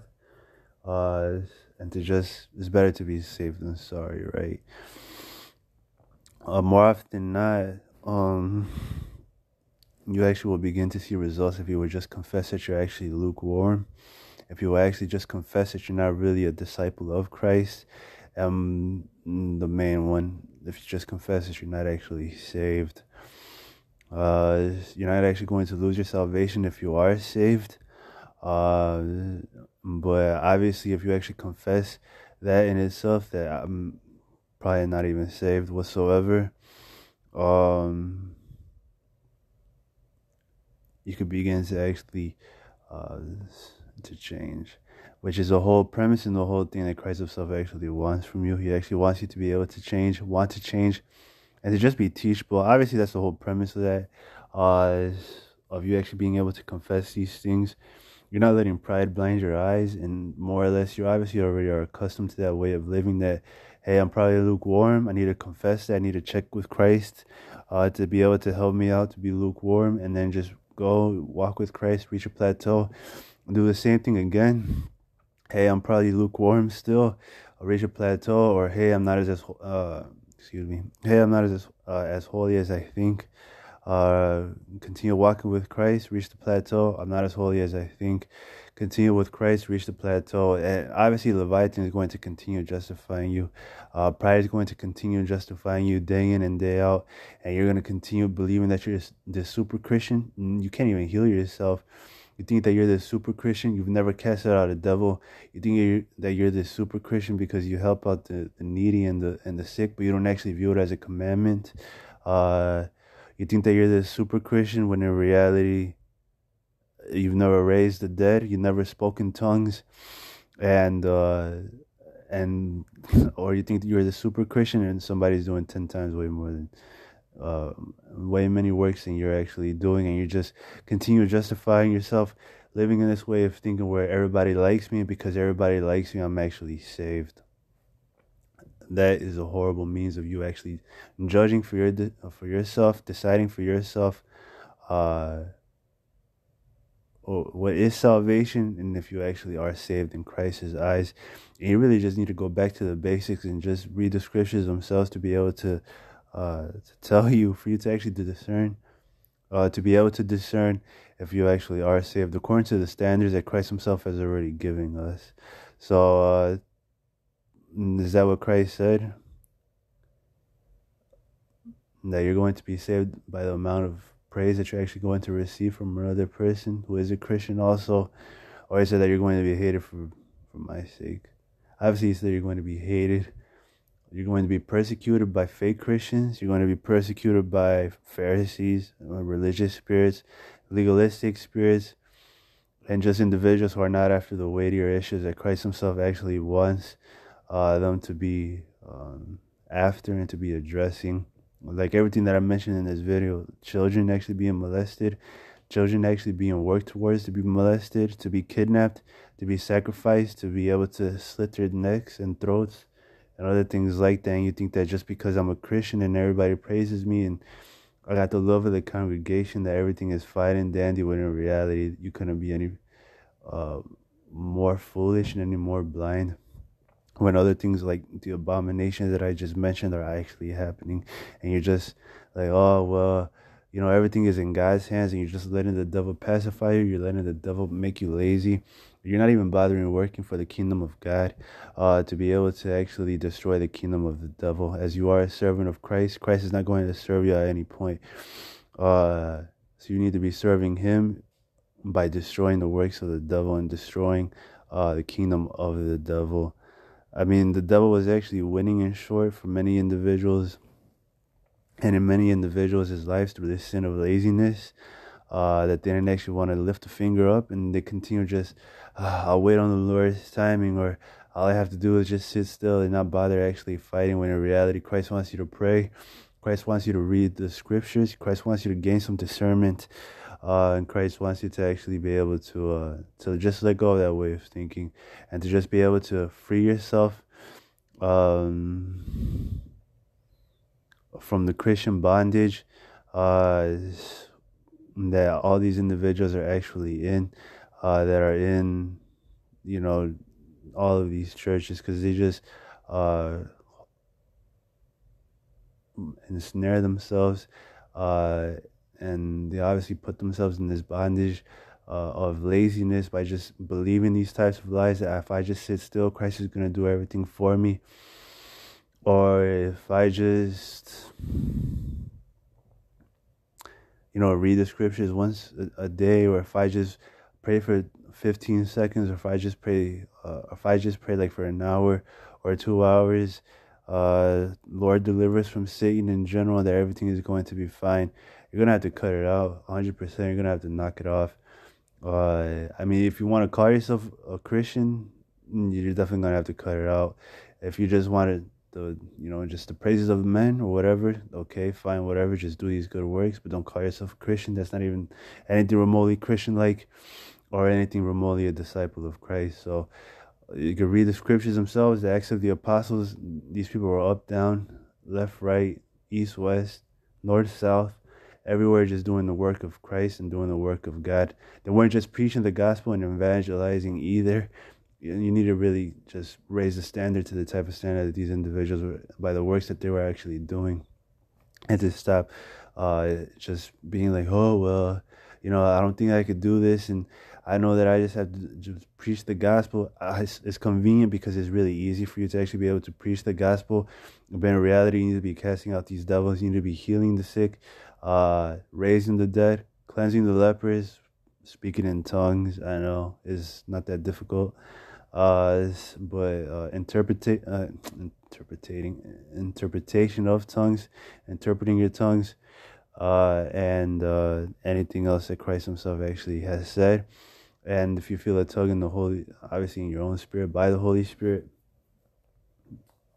Uh, and to just it's better to be safe than sorry, right? Uh, more often than not, um, you actually will begin to see results if you would just confess that you're actually lukewarm. If you will actually just confess that you're not really a disciple of Christ, um, the main one. If you just confess that you're not actually saved, uh, you're not actually going to lose your salvation if you are saved. Uh, but obviously, if you actually confess that in itself, that I'm probably not even saved whatsoever, um, you could begin to actually uh, to change, which is the whole premise and the whole thing that Christ Himself actually wants from you. He actually wants you to be able to change, want to change and to just be teachable. Obviously, that's the whole premise of that, uh, of you actually being able to confess these things. You're not letting pride blind your eyes, and more or less, you're obviously already are accustomed to that way of living. That hey, I'm probably lukewarm. I need to confess that. I need to check with Christ uh, to be able to help me out to be lukewarm, and then just go walk with Christ, reach a plateau, do the same thing again. Hey, I'm probably lukewarm still. I'll reach a plateau, or hey, I'm not as uh, excuse me. Hey, I'm not as uh, as holy as I think. Uh, continue walking with Christ, reach the plateau. I'm not as holy as I think. Continue with Christ, reach the plateau. And obviously, Leviathan is going to continue justifying you. Uh, pride is going to continue justifying you day in and day out. And you're going to continue believing that you're this, super Christian. You can't even heal yourself you think that you're this super Christian. You've never cast out a devil. You think you're, that you're this super Christian because you help out the, the needy and the and the sick, but you don't actually view it as a commandment. Uh, you think that you're this super Christian when in reality, you've never raised the dead. You've never spoken tongues, and uh, and (laughs) or you think that you're the super Christian and somebody's doing ten times way more than uh, way many works than you're actually doing, and you just continue justifying yourself, living in this way of thinking where everybody likes me, because everybody likes me, I'm actually saved. That is a horrible means of you actually judging for your for yourself, deciding for yourself, uh, what is salvation, and if you actually are saved in Christ's eyes. And you really just need to go back to the basics and just read the scriptures themselves to be able to uh, to tell you, for you to actually discern, uh, to be able to discern if you actually are saved according to the standards that Christ Himself has already given us. So, uh, is that what Christ said? That you're going to be saved by the amount of praise that you're actually going to receive from another person who is a Christian also? Or is it that you're going to be hated for, for my sake? Obviously, he said you're going to be hated you're going to be persecuted by fake Christians. You're going to be persecuted by Pharisees, uh, religious spirits, legalistic spirits, and just individuals who are not after the weightier issues that Christ Himself actually wants uh, them to be um, after and to be addressing. Like everything that I mentioned in this video, children actually being molested, children actually being worked towards to be molested, to be kidnapped, to be sacrificed, to be able to slit their necks and throats and other things like that. And you think that just because I'm a Christian and everybody praises me and I got the love of the congregation that everything is fine and dandy when in reality you couldn't be any uh, more foolish and any more blind when other things like the abominations that I just mentioned are actually happening and you're just like oh well you know everything is in God's hands and you're just letting the devil pacify you you're letting the devil make you lazy you're not even bothering working for the kingdom of God uh, to be able to actually destroy the kingdom of the devil. As you are a servant of Christ, Christ is not going to serve you at any point. Uh, so you need to be serving Him by destroying the works of the devil and destroying uh, the kingdom of the devil. I mean, the devil was actually winning in short for many individuals, and in many individuals' his lives through this sin of laziness uh, that they didn't actually want to lift a finger up and they continue just, uh, I'll wait on the Lord's timing or all I have to do is just sit still and not bother actually fighting when in reality Christ wants you to pray. Christ wants you to read the scriptures. Christ wants you to gain some discernment. Uh, and Christ wants you to actually be able to uh, to just let go of that way of thinking and to just be able to free yourself um, from the Christian bondage. Uh, that all these individuals are actually in, uh, that are in, you know, all of these churches because they just uh, ensnare themselves uh, and they obviously put themselves in this bondage uh, of laziness by just believing these types of lies that if I just sit still, Christ is going to do everything for me. Or if I just you know, read the scriptures once a, a day, or if I just pray for 15 seconds, or if I just pray, uh, if I just pray like for an hour or two hours, uh, Lord deliver us from Satan in general, that everything is going to be fine. You're gonna have to cut it out 100%. You're gonna have to knock it off. Uh, I mean, if you want to call yourself a Christian, you're definitely gonna have to cut it out. If you just want to the you know just the praises of men or whatever okay fine whatever just do these good works but don't call yourself a christian that's not even anything remotely christian like or anything remotely a disciple of christ. So you can read the scriptures themselves the acts of the apostles these people were up down left right east west north south everywhere just doing the work of christ and doing the work of god. They weren't just preaching the gospel and evangelizing either. You need to really just raise the standard to the type of standard that these individuals were by the works that they were actually doing. And to stop uh, just being like oh well you know i don't think i could do this. And i know that i just have to just preach the gospel. It's, it's, convenient because it's really easy for you to actually be able to preach the gospel. But in reality you need to be casting out these devils. You need to be healing the sick uh, raising the dead cleansing the lepers speaking in tongues. I know is not that difficult. Uh, but uh, interpreta- uh, interpreting interpretation of tongues, interpreting your tongues, uh, and uh, anything else that Christ Himself actually has said. And if you feel a tug in the Holy, obviously in your own spirit by the Holy Spirit,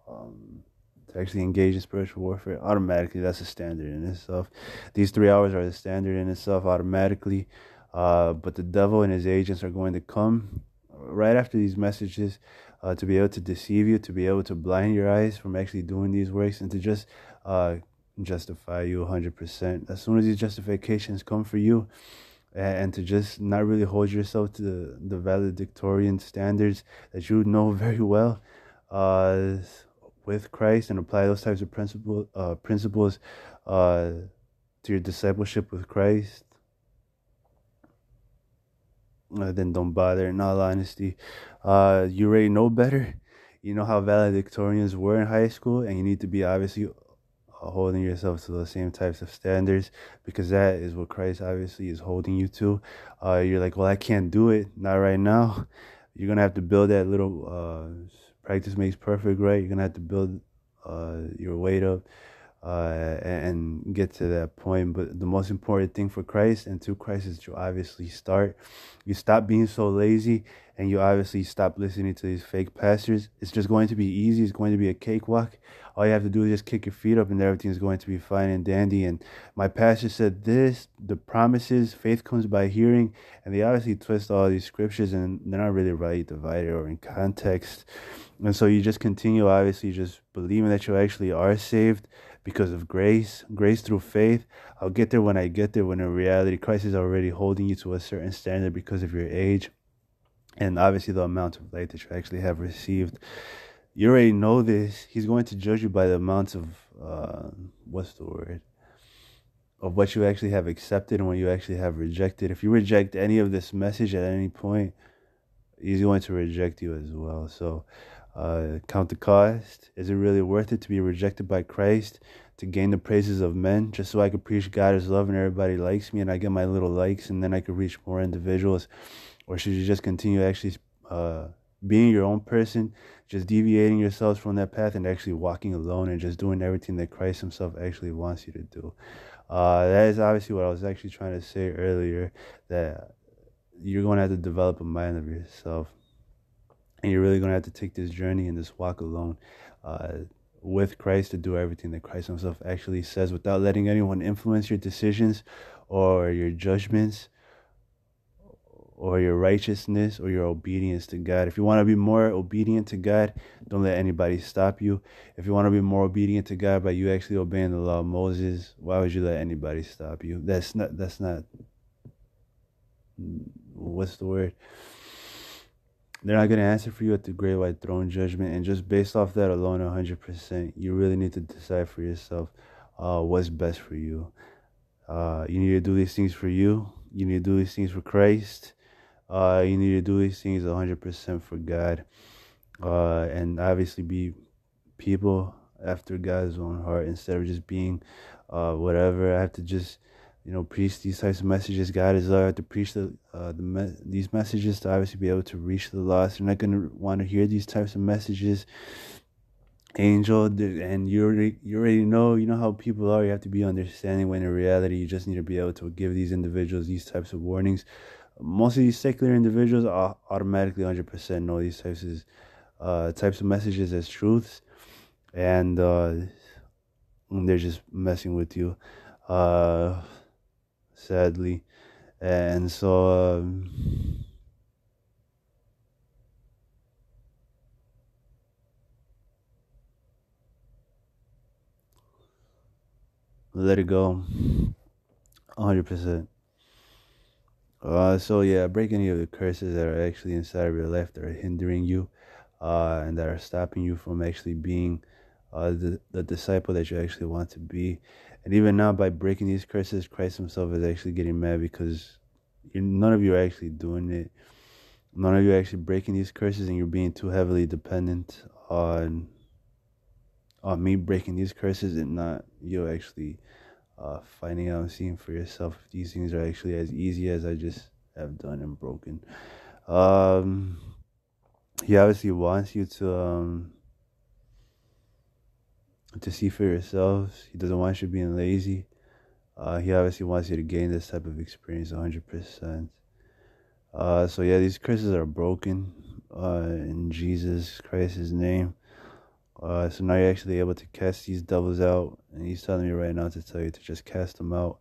um, to actually engage in spiritual warfare, automatically that's a standard in itself. These three hours are the standard in itself automatically. Uh, but the devil and his agents are going to come right after these messages uh, to be able to deceive you, to be able to blind your eyes from actually doing these works, and to just uh, justify you 100%. As soon as these justifications come for you, and to just not really hold yourself to the, the valedictorian standards that you know (laughs) very well uh, with Christ and apply those types of principle, uh, principles uh, to your discipleship with Christ, uh, then don't bother. In all honesty, uh, you already know better. You know how valedictorians were in high school, and you need to be obviously holding yourself to the same types of standards because that is what Christ obviously is holding you to. Uh, you're like, well, I can't do it, not right now. You're gonna have to build that little uh, practice makes perfect, right? You're gonna have to build uh, your weight up uh, and get to that point. But the most important thing for Christ and to Christ is to obviously start. You stop being so lazy and you obviously stop listening to these fake pastors. It's just going to be easy. It's going to be a cakewalk. All you have to do is just kick your feet up and everything's going to be fine and dandy. And my pastor said this the promises, faith comes by hearing. And they obviously twist all these scriptures and they're not really right divided or in context. And so you just continue, obviously, just believing that you actually are saved because of grace, grace through faith. I'll get there when I get there, when in reality, Christ is already holding you to a certain standard because of your age and obviously the amount of light that you actually have received. You already know this. He's going to judge you by the amount of, uh, what's the word? Of what you actually have accepted and what you actually have rejected. If you reject any of this message at any point, he's going to reject you as well. So, uh, count the cost. Is it really worth it to be rejected by Christ to gain the praises of men just so I could preach God as love and everybody likes me and I get my little likes and then I could reach more individuals? Or should you just continue actually uh, being your own person, just deviating yourselves from that path and actually walking alone and just doing everything that Christ Himself actually wants you to do? Uh, that is obviously what I was actually trying to say earlier that you're going to have to develop a mind of yourself. And you're really going to have to take this journey and this walk alone uh, with Christ to do everything that Christ Himself actually says without letting anyone influence your decisions or your judgments or your righteousness or your obedience to God. If you want to be more obedient to God, don't let anybody stop you. If you want to be more obedient to God by you actually obeying the law of Moses, why would you let anybody stop you? That's not that's not what's the word? They're not going to answer for you at the great white throne judgment. And just based off that alone, 100%, you really need to decide for yourself uh, what's best for you. Uh, you need to do these things for you. You need to do these things for Christ uh, you need to do these things 100% for God. Uh, and obviously be people after God's own heart instead of just being uh, whatever. I have to just, you know, preach these types of messages. God is there to preach the, uh, the me- these messages to obviously be able to reach the lost. They're not going to want to hear these types of messages. Angel, and you already, you already know, you know how people are. You have to be understanding when in reality, you just need to be able to give these individuals these types of warnings most of these secular individuals are automatically 100% know these types of uh, types of messages as truths and uh, they're just messing with you uh, sadly. And so um, let it go. 100% uh, so yeah, break any of the curses that are actually inside of your life that are hindering you, uh, and that are stopping you from actually being, uh, the the disciple that you actually want to be. And even now, by breaking these curses, Christ Himself is actually getting mad because none of you are actually doing it. None of you are actually breaking these curses, and you're being too heavily dependent on on me breaking these curses, and not you actually uh, finding out and seeing for yourself if these things are actually as easy as I just have done and broken. Um, he obviously wants you to um, to see for yourselves. He doesn't want you being lazy. Uh, he obviously wants you to gain this type of experience 100%. Uh, so yeah, these curses are broken uh, in Jesus Christ's name. Uh, so now you're actually able to cast these devils out, and he's telling me right now to tell you to just cast them out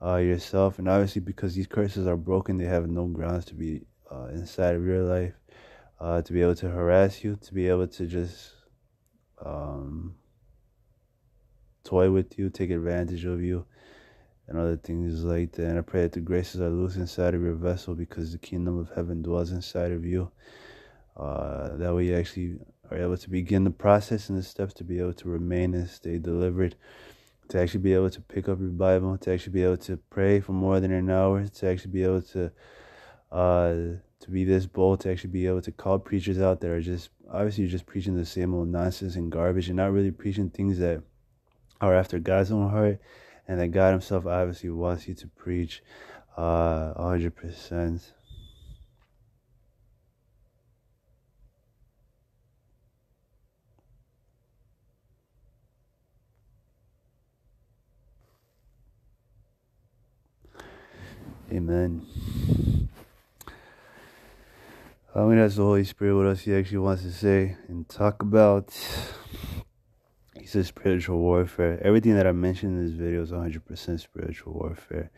uh, yourself. And obviously, because these curses are broken, they have no grounds to be uh, inside of your life, to be able to harass you, to be able to just um, toy with you, take advantage of you, and other things like that. And I pray that the graces are loose inside of your vessel because the kingdom of heaven dwells inside of you. Uh, that way, you actually are able to begin the process and the steps to be able to remain and stay delivered, to actually be able to pick up your Bible, to actually be able to pray for more than an hour, to actually be able to uh, to be this bold, to actually be able to call preachers out that are just obviously just preaching the same old nonsense and garbage and not really preaching things that are after God's own heart, and that God Himself obviously wants you to preach uh, 100%. Amen. I mean, that's the Holy Spirit, what else He actually wants to say and talk about. He says spiritual warfare. Everything that I mentioned in this video is 100% spiritual warfare.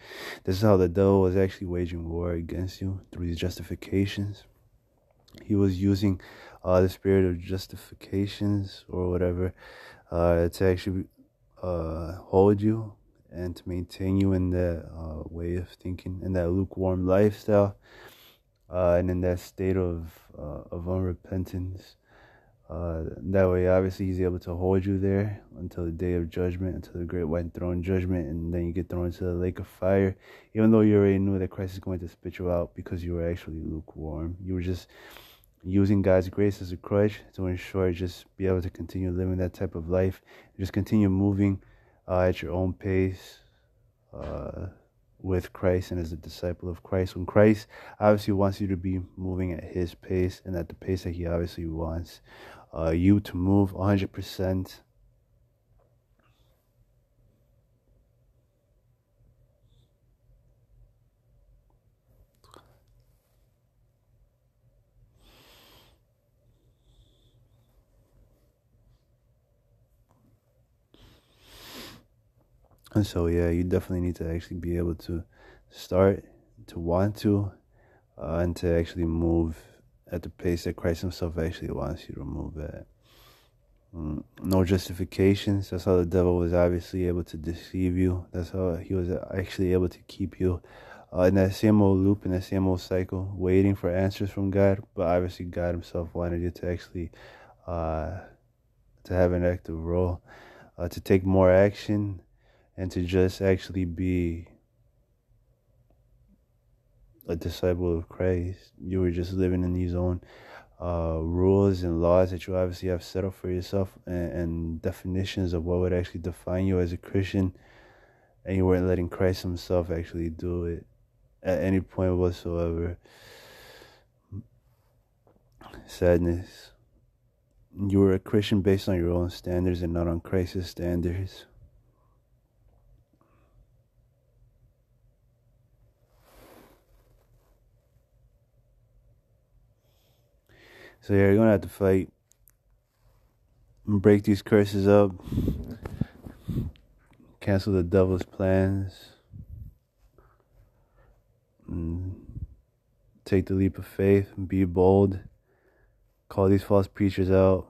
This is how the devil was actually waging war against you through these justifications. He was using uh, the spirit of justifications or whatever uh, to actually uh, hold you and to maintain you in that uh, way of thinking, in that lukewarm lifestyle, uh, and in that state of uh, of unrepentance. Uh, that way, obviously, he's able to hold you there until the day of judgment, until the great white throne judgment, and then you get thrown into the lake of fire. Even though you already knew that Christ is going to spit you out because you were actually lukewarm, you were just using God's grace as a crutch to ensure just be able to continue living that type of life, just continue moving uh, at your own pace uh, with Christ and as a disciple of Christ. When Christ obviously wants you to be moving at His pace and at the pace that He obviously wants uh, you to move 100%. And so, yeah, you definitely need to actually be able to start, to want to, uh, and to actually move at the pace that Christ Himself actually wants you to move at. Mm, no justifications. That's how the devil was obviously able to deceive you. That's how he was actually able to keep you uh, in that same old loop, in that same old cycle, waiting for answers from God. But obviously, God Himself wanted you to actually uh, to have an active role, uh, to take more action and to just actually be a disciple of Christ. You were just living in these own uh, rules and laws that you obviously have set up for yourself and, and, definitions of what would actually define you as a Christian. And you weren't letting Christ Himself actually do it at any point whatsoever. Sadness. You were a Christian based on your own standards and not on Christ's standards. So yeah, you're gonna have to fight and break these curses up, cancel the devil's plans, and take the leap of faith and be bold. Call these false preachers out.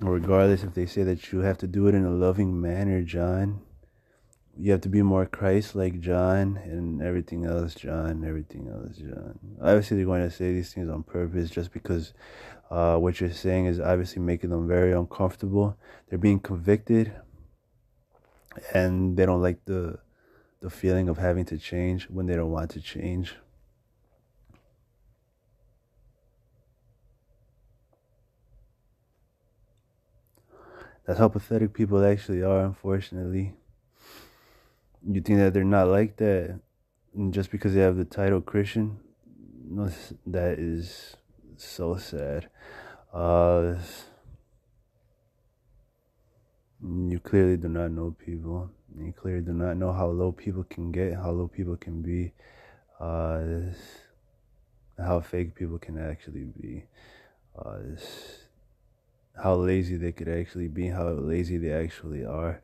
Regardless if they say that you have to do it in a loving manner, John you have to be more Christ like John and everything else, John, everything else, John. Obviously, they're going to say these things on purpose just because uh, what you're saying is obviously making them very uncomfortable. They're being convicted and they don't like the the feeling of having to change when they don't want to change. That's how pathetic people actually are, unfortunately you think that they're not like that just because they have the title Christian? No, that is so sad. Uh, you clearly do not know people. You clearly do not know how low people can get, how low people can be, uh, how fake people can actually be, uh, how lazy they could actually be, how lazy they actually are.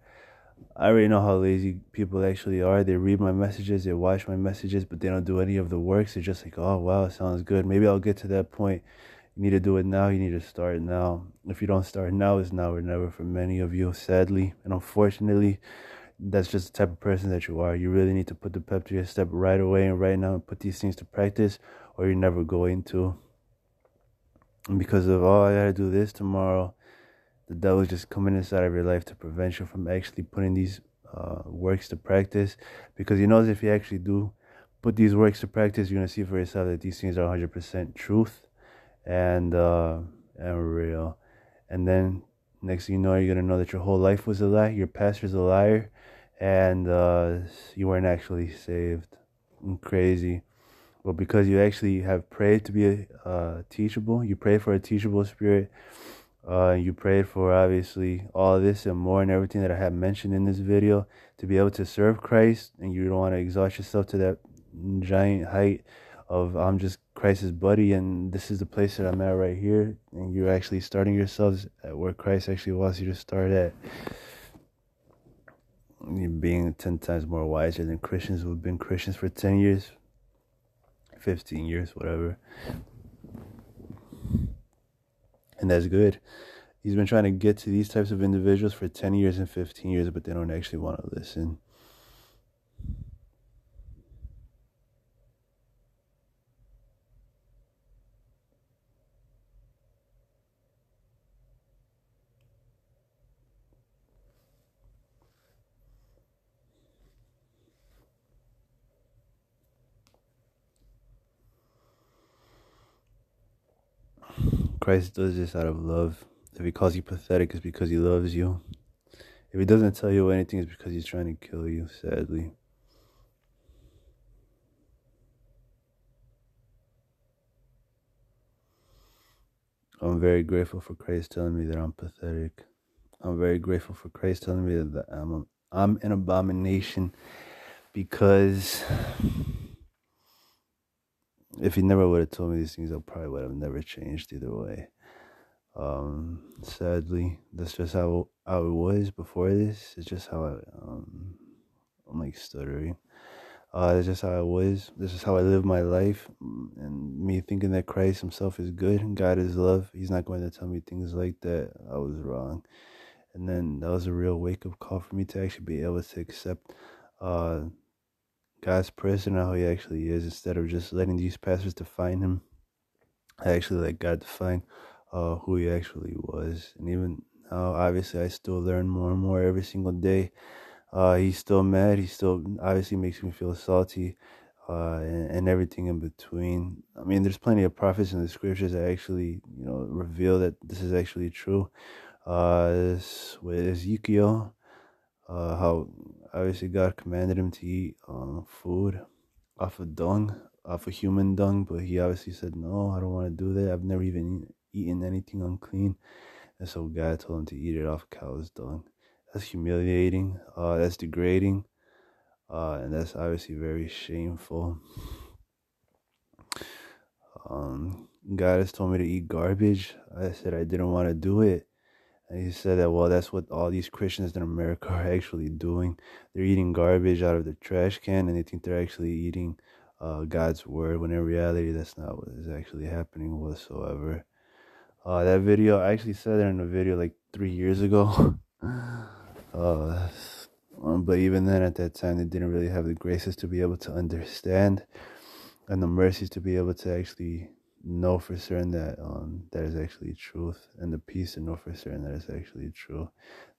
I already know how lazy people actually are. They read my messages, they watch my messages, but they don't do any of the works. They're just like, oh, wow, sounds good. Maybe I'll get to that point. You need to do it now. You need to start now. If you don't start now, it's now or never for many of you, sadly. And unfortunately, that's just the type of person that you are. You really need to put the pep to your step right away and right now and put these things to practice, or you're never going to. And because of, oh, I gotta do this tomorrow the devil is just coming inside of your life to prevent you from actually putting these uh, works to practice. Because he knows if you actually do put these works to practice you're going to see for yourself that these things are 100% truth and uh, and real. And then next thing you know you're going to know that your whole life was a lie your pastor's a liar and uh, you weren't actually saved. And crazy. But because you actually have prayed to be uh, teachable you pray for a teachable spirit Uh, you prayed for obviously all this and more and everything that I have mentioned in this video to be able to serve Christ, and you don't want to exhaust yourself to that giant height of I'm just Christ's buddy, and this is the place that I'm at right here, and you're actually starting yourselves at where Christ actually wants you to start at. You're being 10 times more wiser than Christians who've been Christians for 10 years, 15 years, whatever. And that's good. He's been trying to get to these types of individuals for 10 years and 15 years, but they don't actually want to listen. Christ does this out of love. If he calls you pathetic, it's because he loves you. If he doesn't tell you anything, it's because he's trying to kill you, sadly. I'm very grateful for Christ telling me that I'm pathetic. I'm very grateful for Christ telling me that I'm a, I'm an abomination because if he never would have told me these things, I probably would have never changed either way. Um, sadly, that's just how it was before this. It's just how I um, I'm like stuttering. Uh, it's just how I was. This is how I live my life, and me thinking that Christ Himself is good and God is love. He's not going to tell me things like that. I was wrong, and then that was a real wake up call for me to actually be able to accept uh, God's person, how He actually is, instead of just letting these pastors define Him. I actually let God define uh, who He actually was, and even now, obviously, I still learn more and more every single day. Uh, he's still mad. He still obviously makes me feel salty, uh, and, and, everything in between. I mean, there's plenty of prophets in the scriptures that actually, you know, reveal that this is actually true. Uh, with Ezekiel, uh, how obviously God commanded him to eat um, food off of dung, off of human dung, but he obviously said, No, I don't want to do that. I've never even eaten anything unclean. And so God told him to eat it off cow's dung. That's humiliating. Uh, that's degrading. Uh, and that's obviously very shameful. Um, God has told me to eat garbage. I said I didn't want to do it. And he said that, well, that's what all these Christians in America are (laughs) actually doing. They're eating garbage out of the trash can and they think they're actually eating uh, God's word, when in reality, that's not what is actually happening whatsoever. Uh, that video, I actually said that in a video like three years ago. (laughs) uh, but even then, at that time, they didn't really have the graces to be able to understand and the mercies to be able to actually know for certain that um, that is actually truth and the peace to know for certain that is actually true.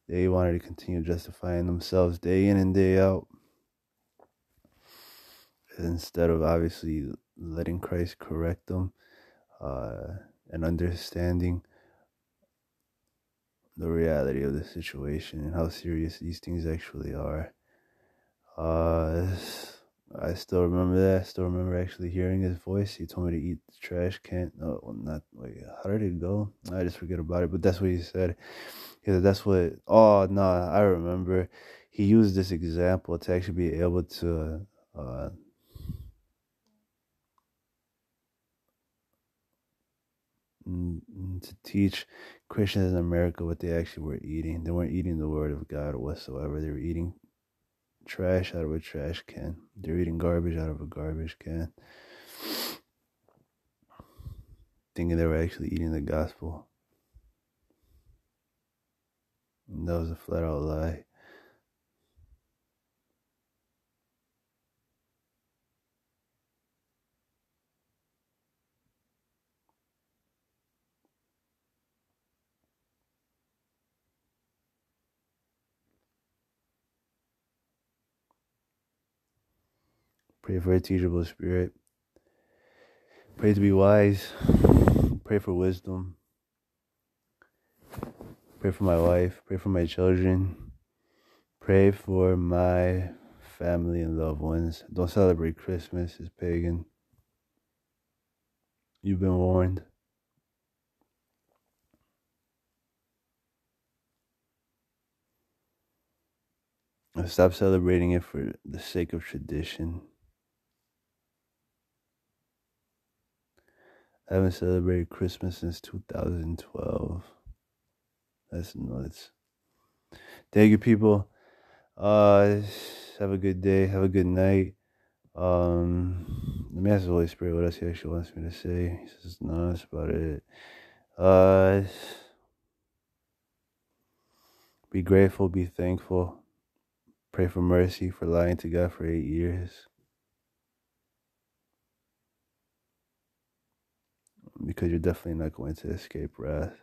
They wanted to continue justifying themselves day in and day out instead of obviously letting Christ correct them uh, and understanding the reality of the situation and how serious these things actually are. Uh, I still remember that. I still remember actually hearing his voice. He told me to eat the trash can. No, well, not wait. How did it go? I just forget about it. But that's what he said. Yeah, that's what. Oh no, I remember. He used this example to actually be able to. Uh, to teach Christians in America what they actually were eating. They weren't eating the word of God whatsoever. They were eating trash out of a trash can. They're eating garbage out of a garbage can. Thinking they were actually eating the gospel. And that was a flat out lie. Pray for a teachable spirit. Pray to be wise. Pray for wisdom. Pray for my wife. Pray for my children. Pray for my family and loved ones. Don't celebrate Christmas, it's pagan. You've been warned. Stop celebrating it for the sake of tradition. I haven't celebrated Christmas since 2012. That's nuts. Thank you, people. Uh, have a good day. Have a good night. Um, let me ask the Holy Spirit what else He actually wants me to say. He says, "No, that's about it." Uh, be grateful. Be thankful. Pray for mercy for lying to God for eight years. Because you're definitely not going to escape wrath.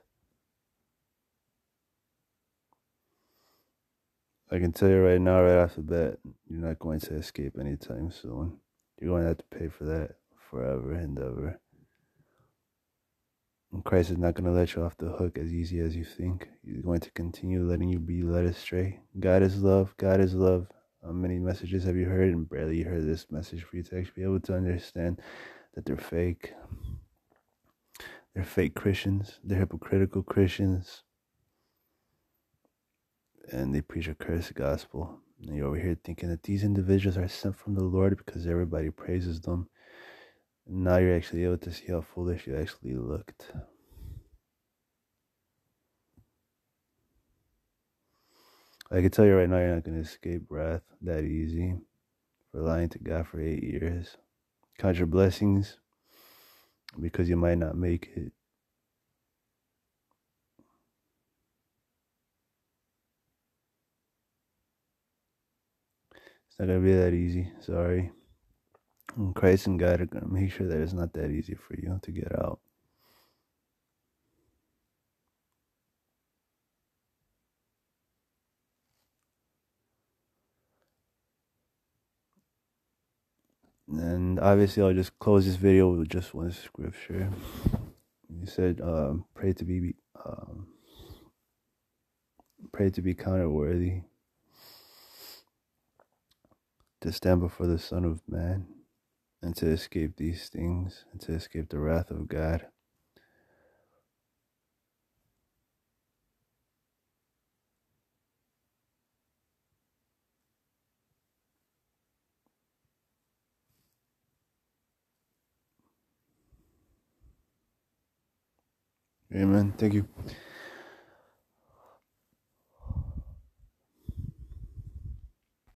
I can tell you right now, right off the bat, you're not going to escape anytime soon. You're going to have to pay for that forever and ever. And Christ is not going to let you off the hook as easy as you think. He's going to continue letting you be led astray. God is love. God is love. How many messages have you heard? And barely heard this message for you to actually be able to understand that they're fake. They're fake Christians. They're hypocritical Christians and they preach a cursed gospel. And you're over here thinking that these individuals are sent from the Lord because everybody praises them. And now you're actually able to see how foolish you actually looked. I can tell you right now, you're not going to escape wrath that easy for lying to God for eight years. Count your blessings because you might not make it. It's not gonna be that easy. Sorry. And Christ and God are gonna make sure that it's not that easy for you to get out. And obviously, I'll just close this video with just one scripture. He said, um, "Pray to be, um, pray to be counted worthy to stand before the Son of Man, and to escape these things, and to escape the wrath of God." Amen. Thank you.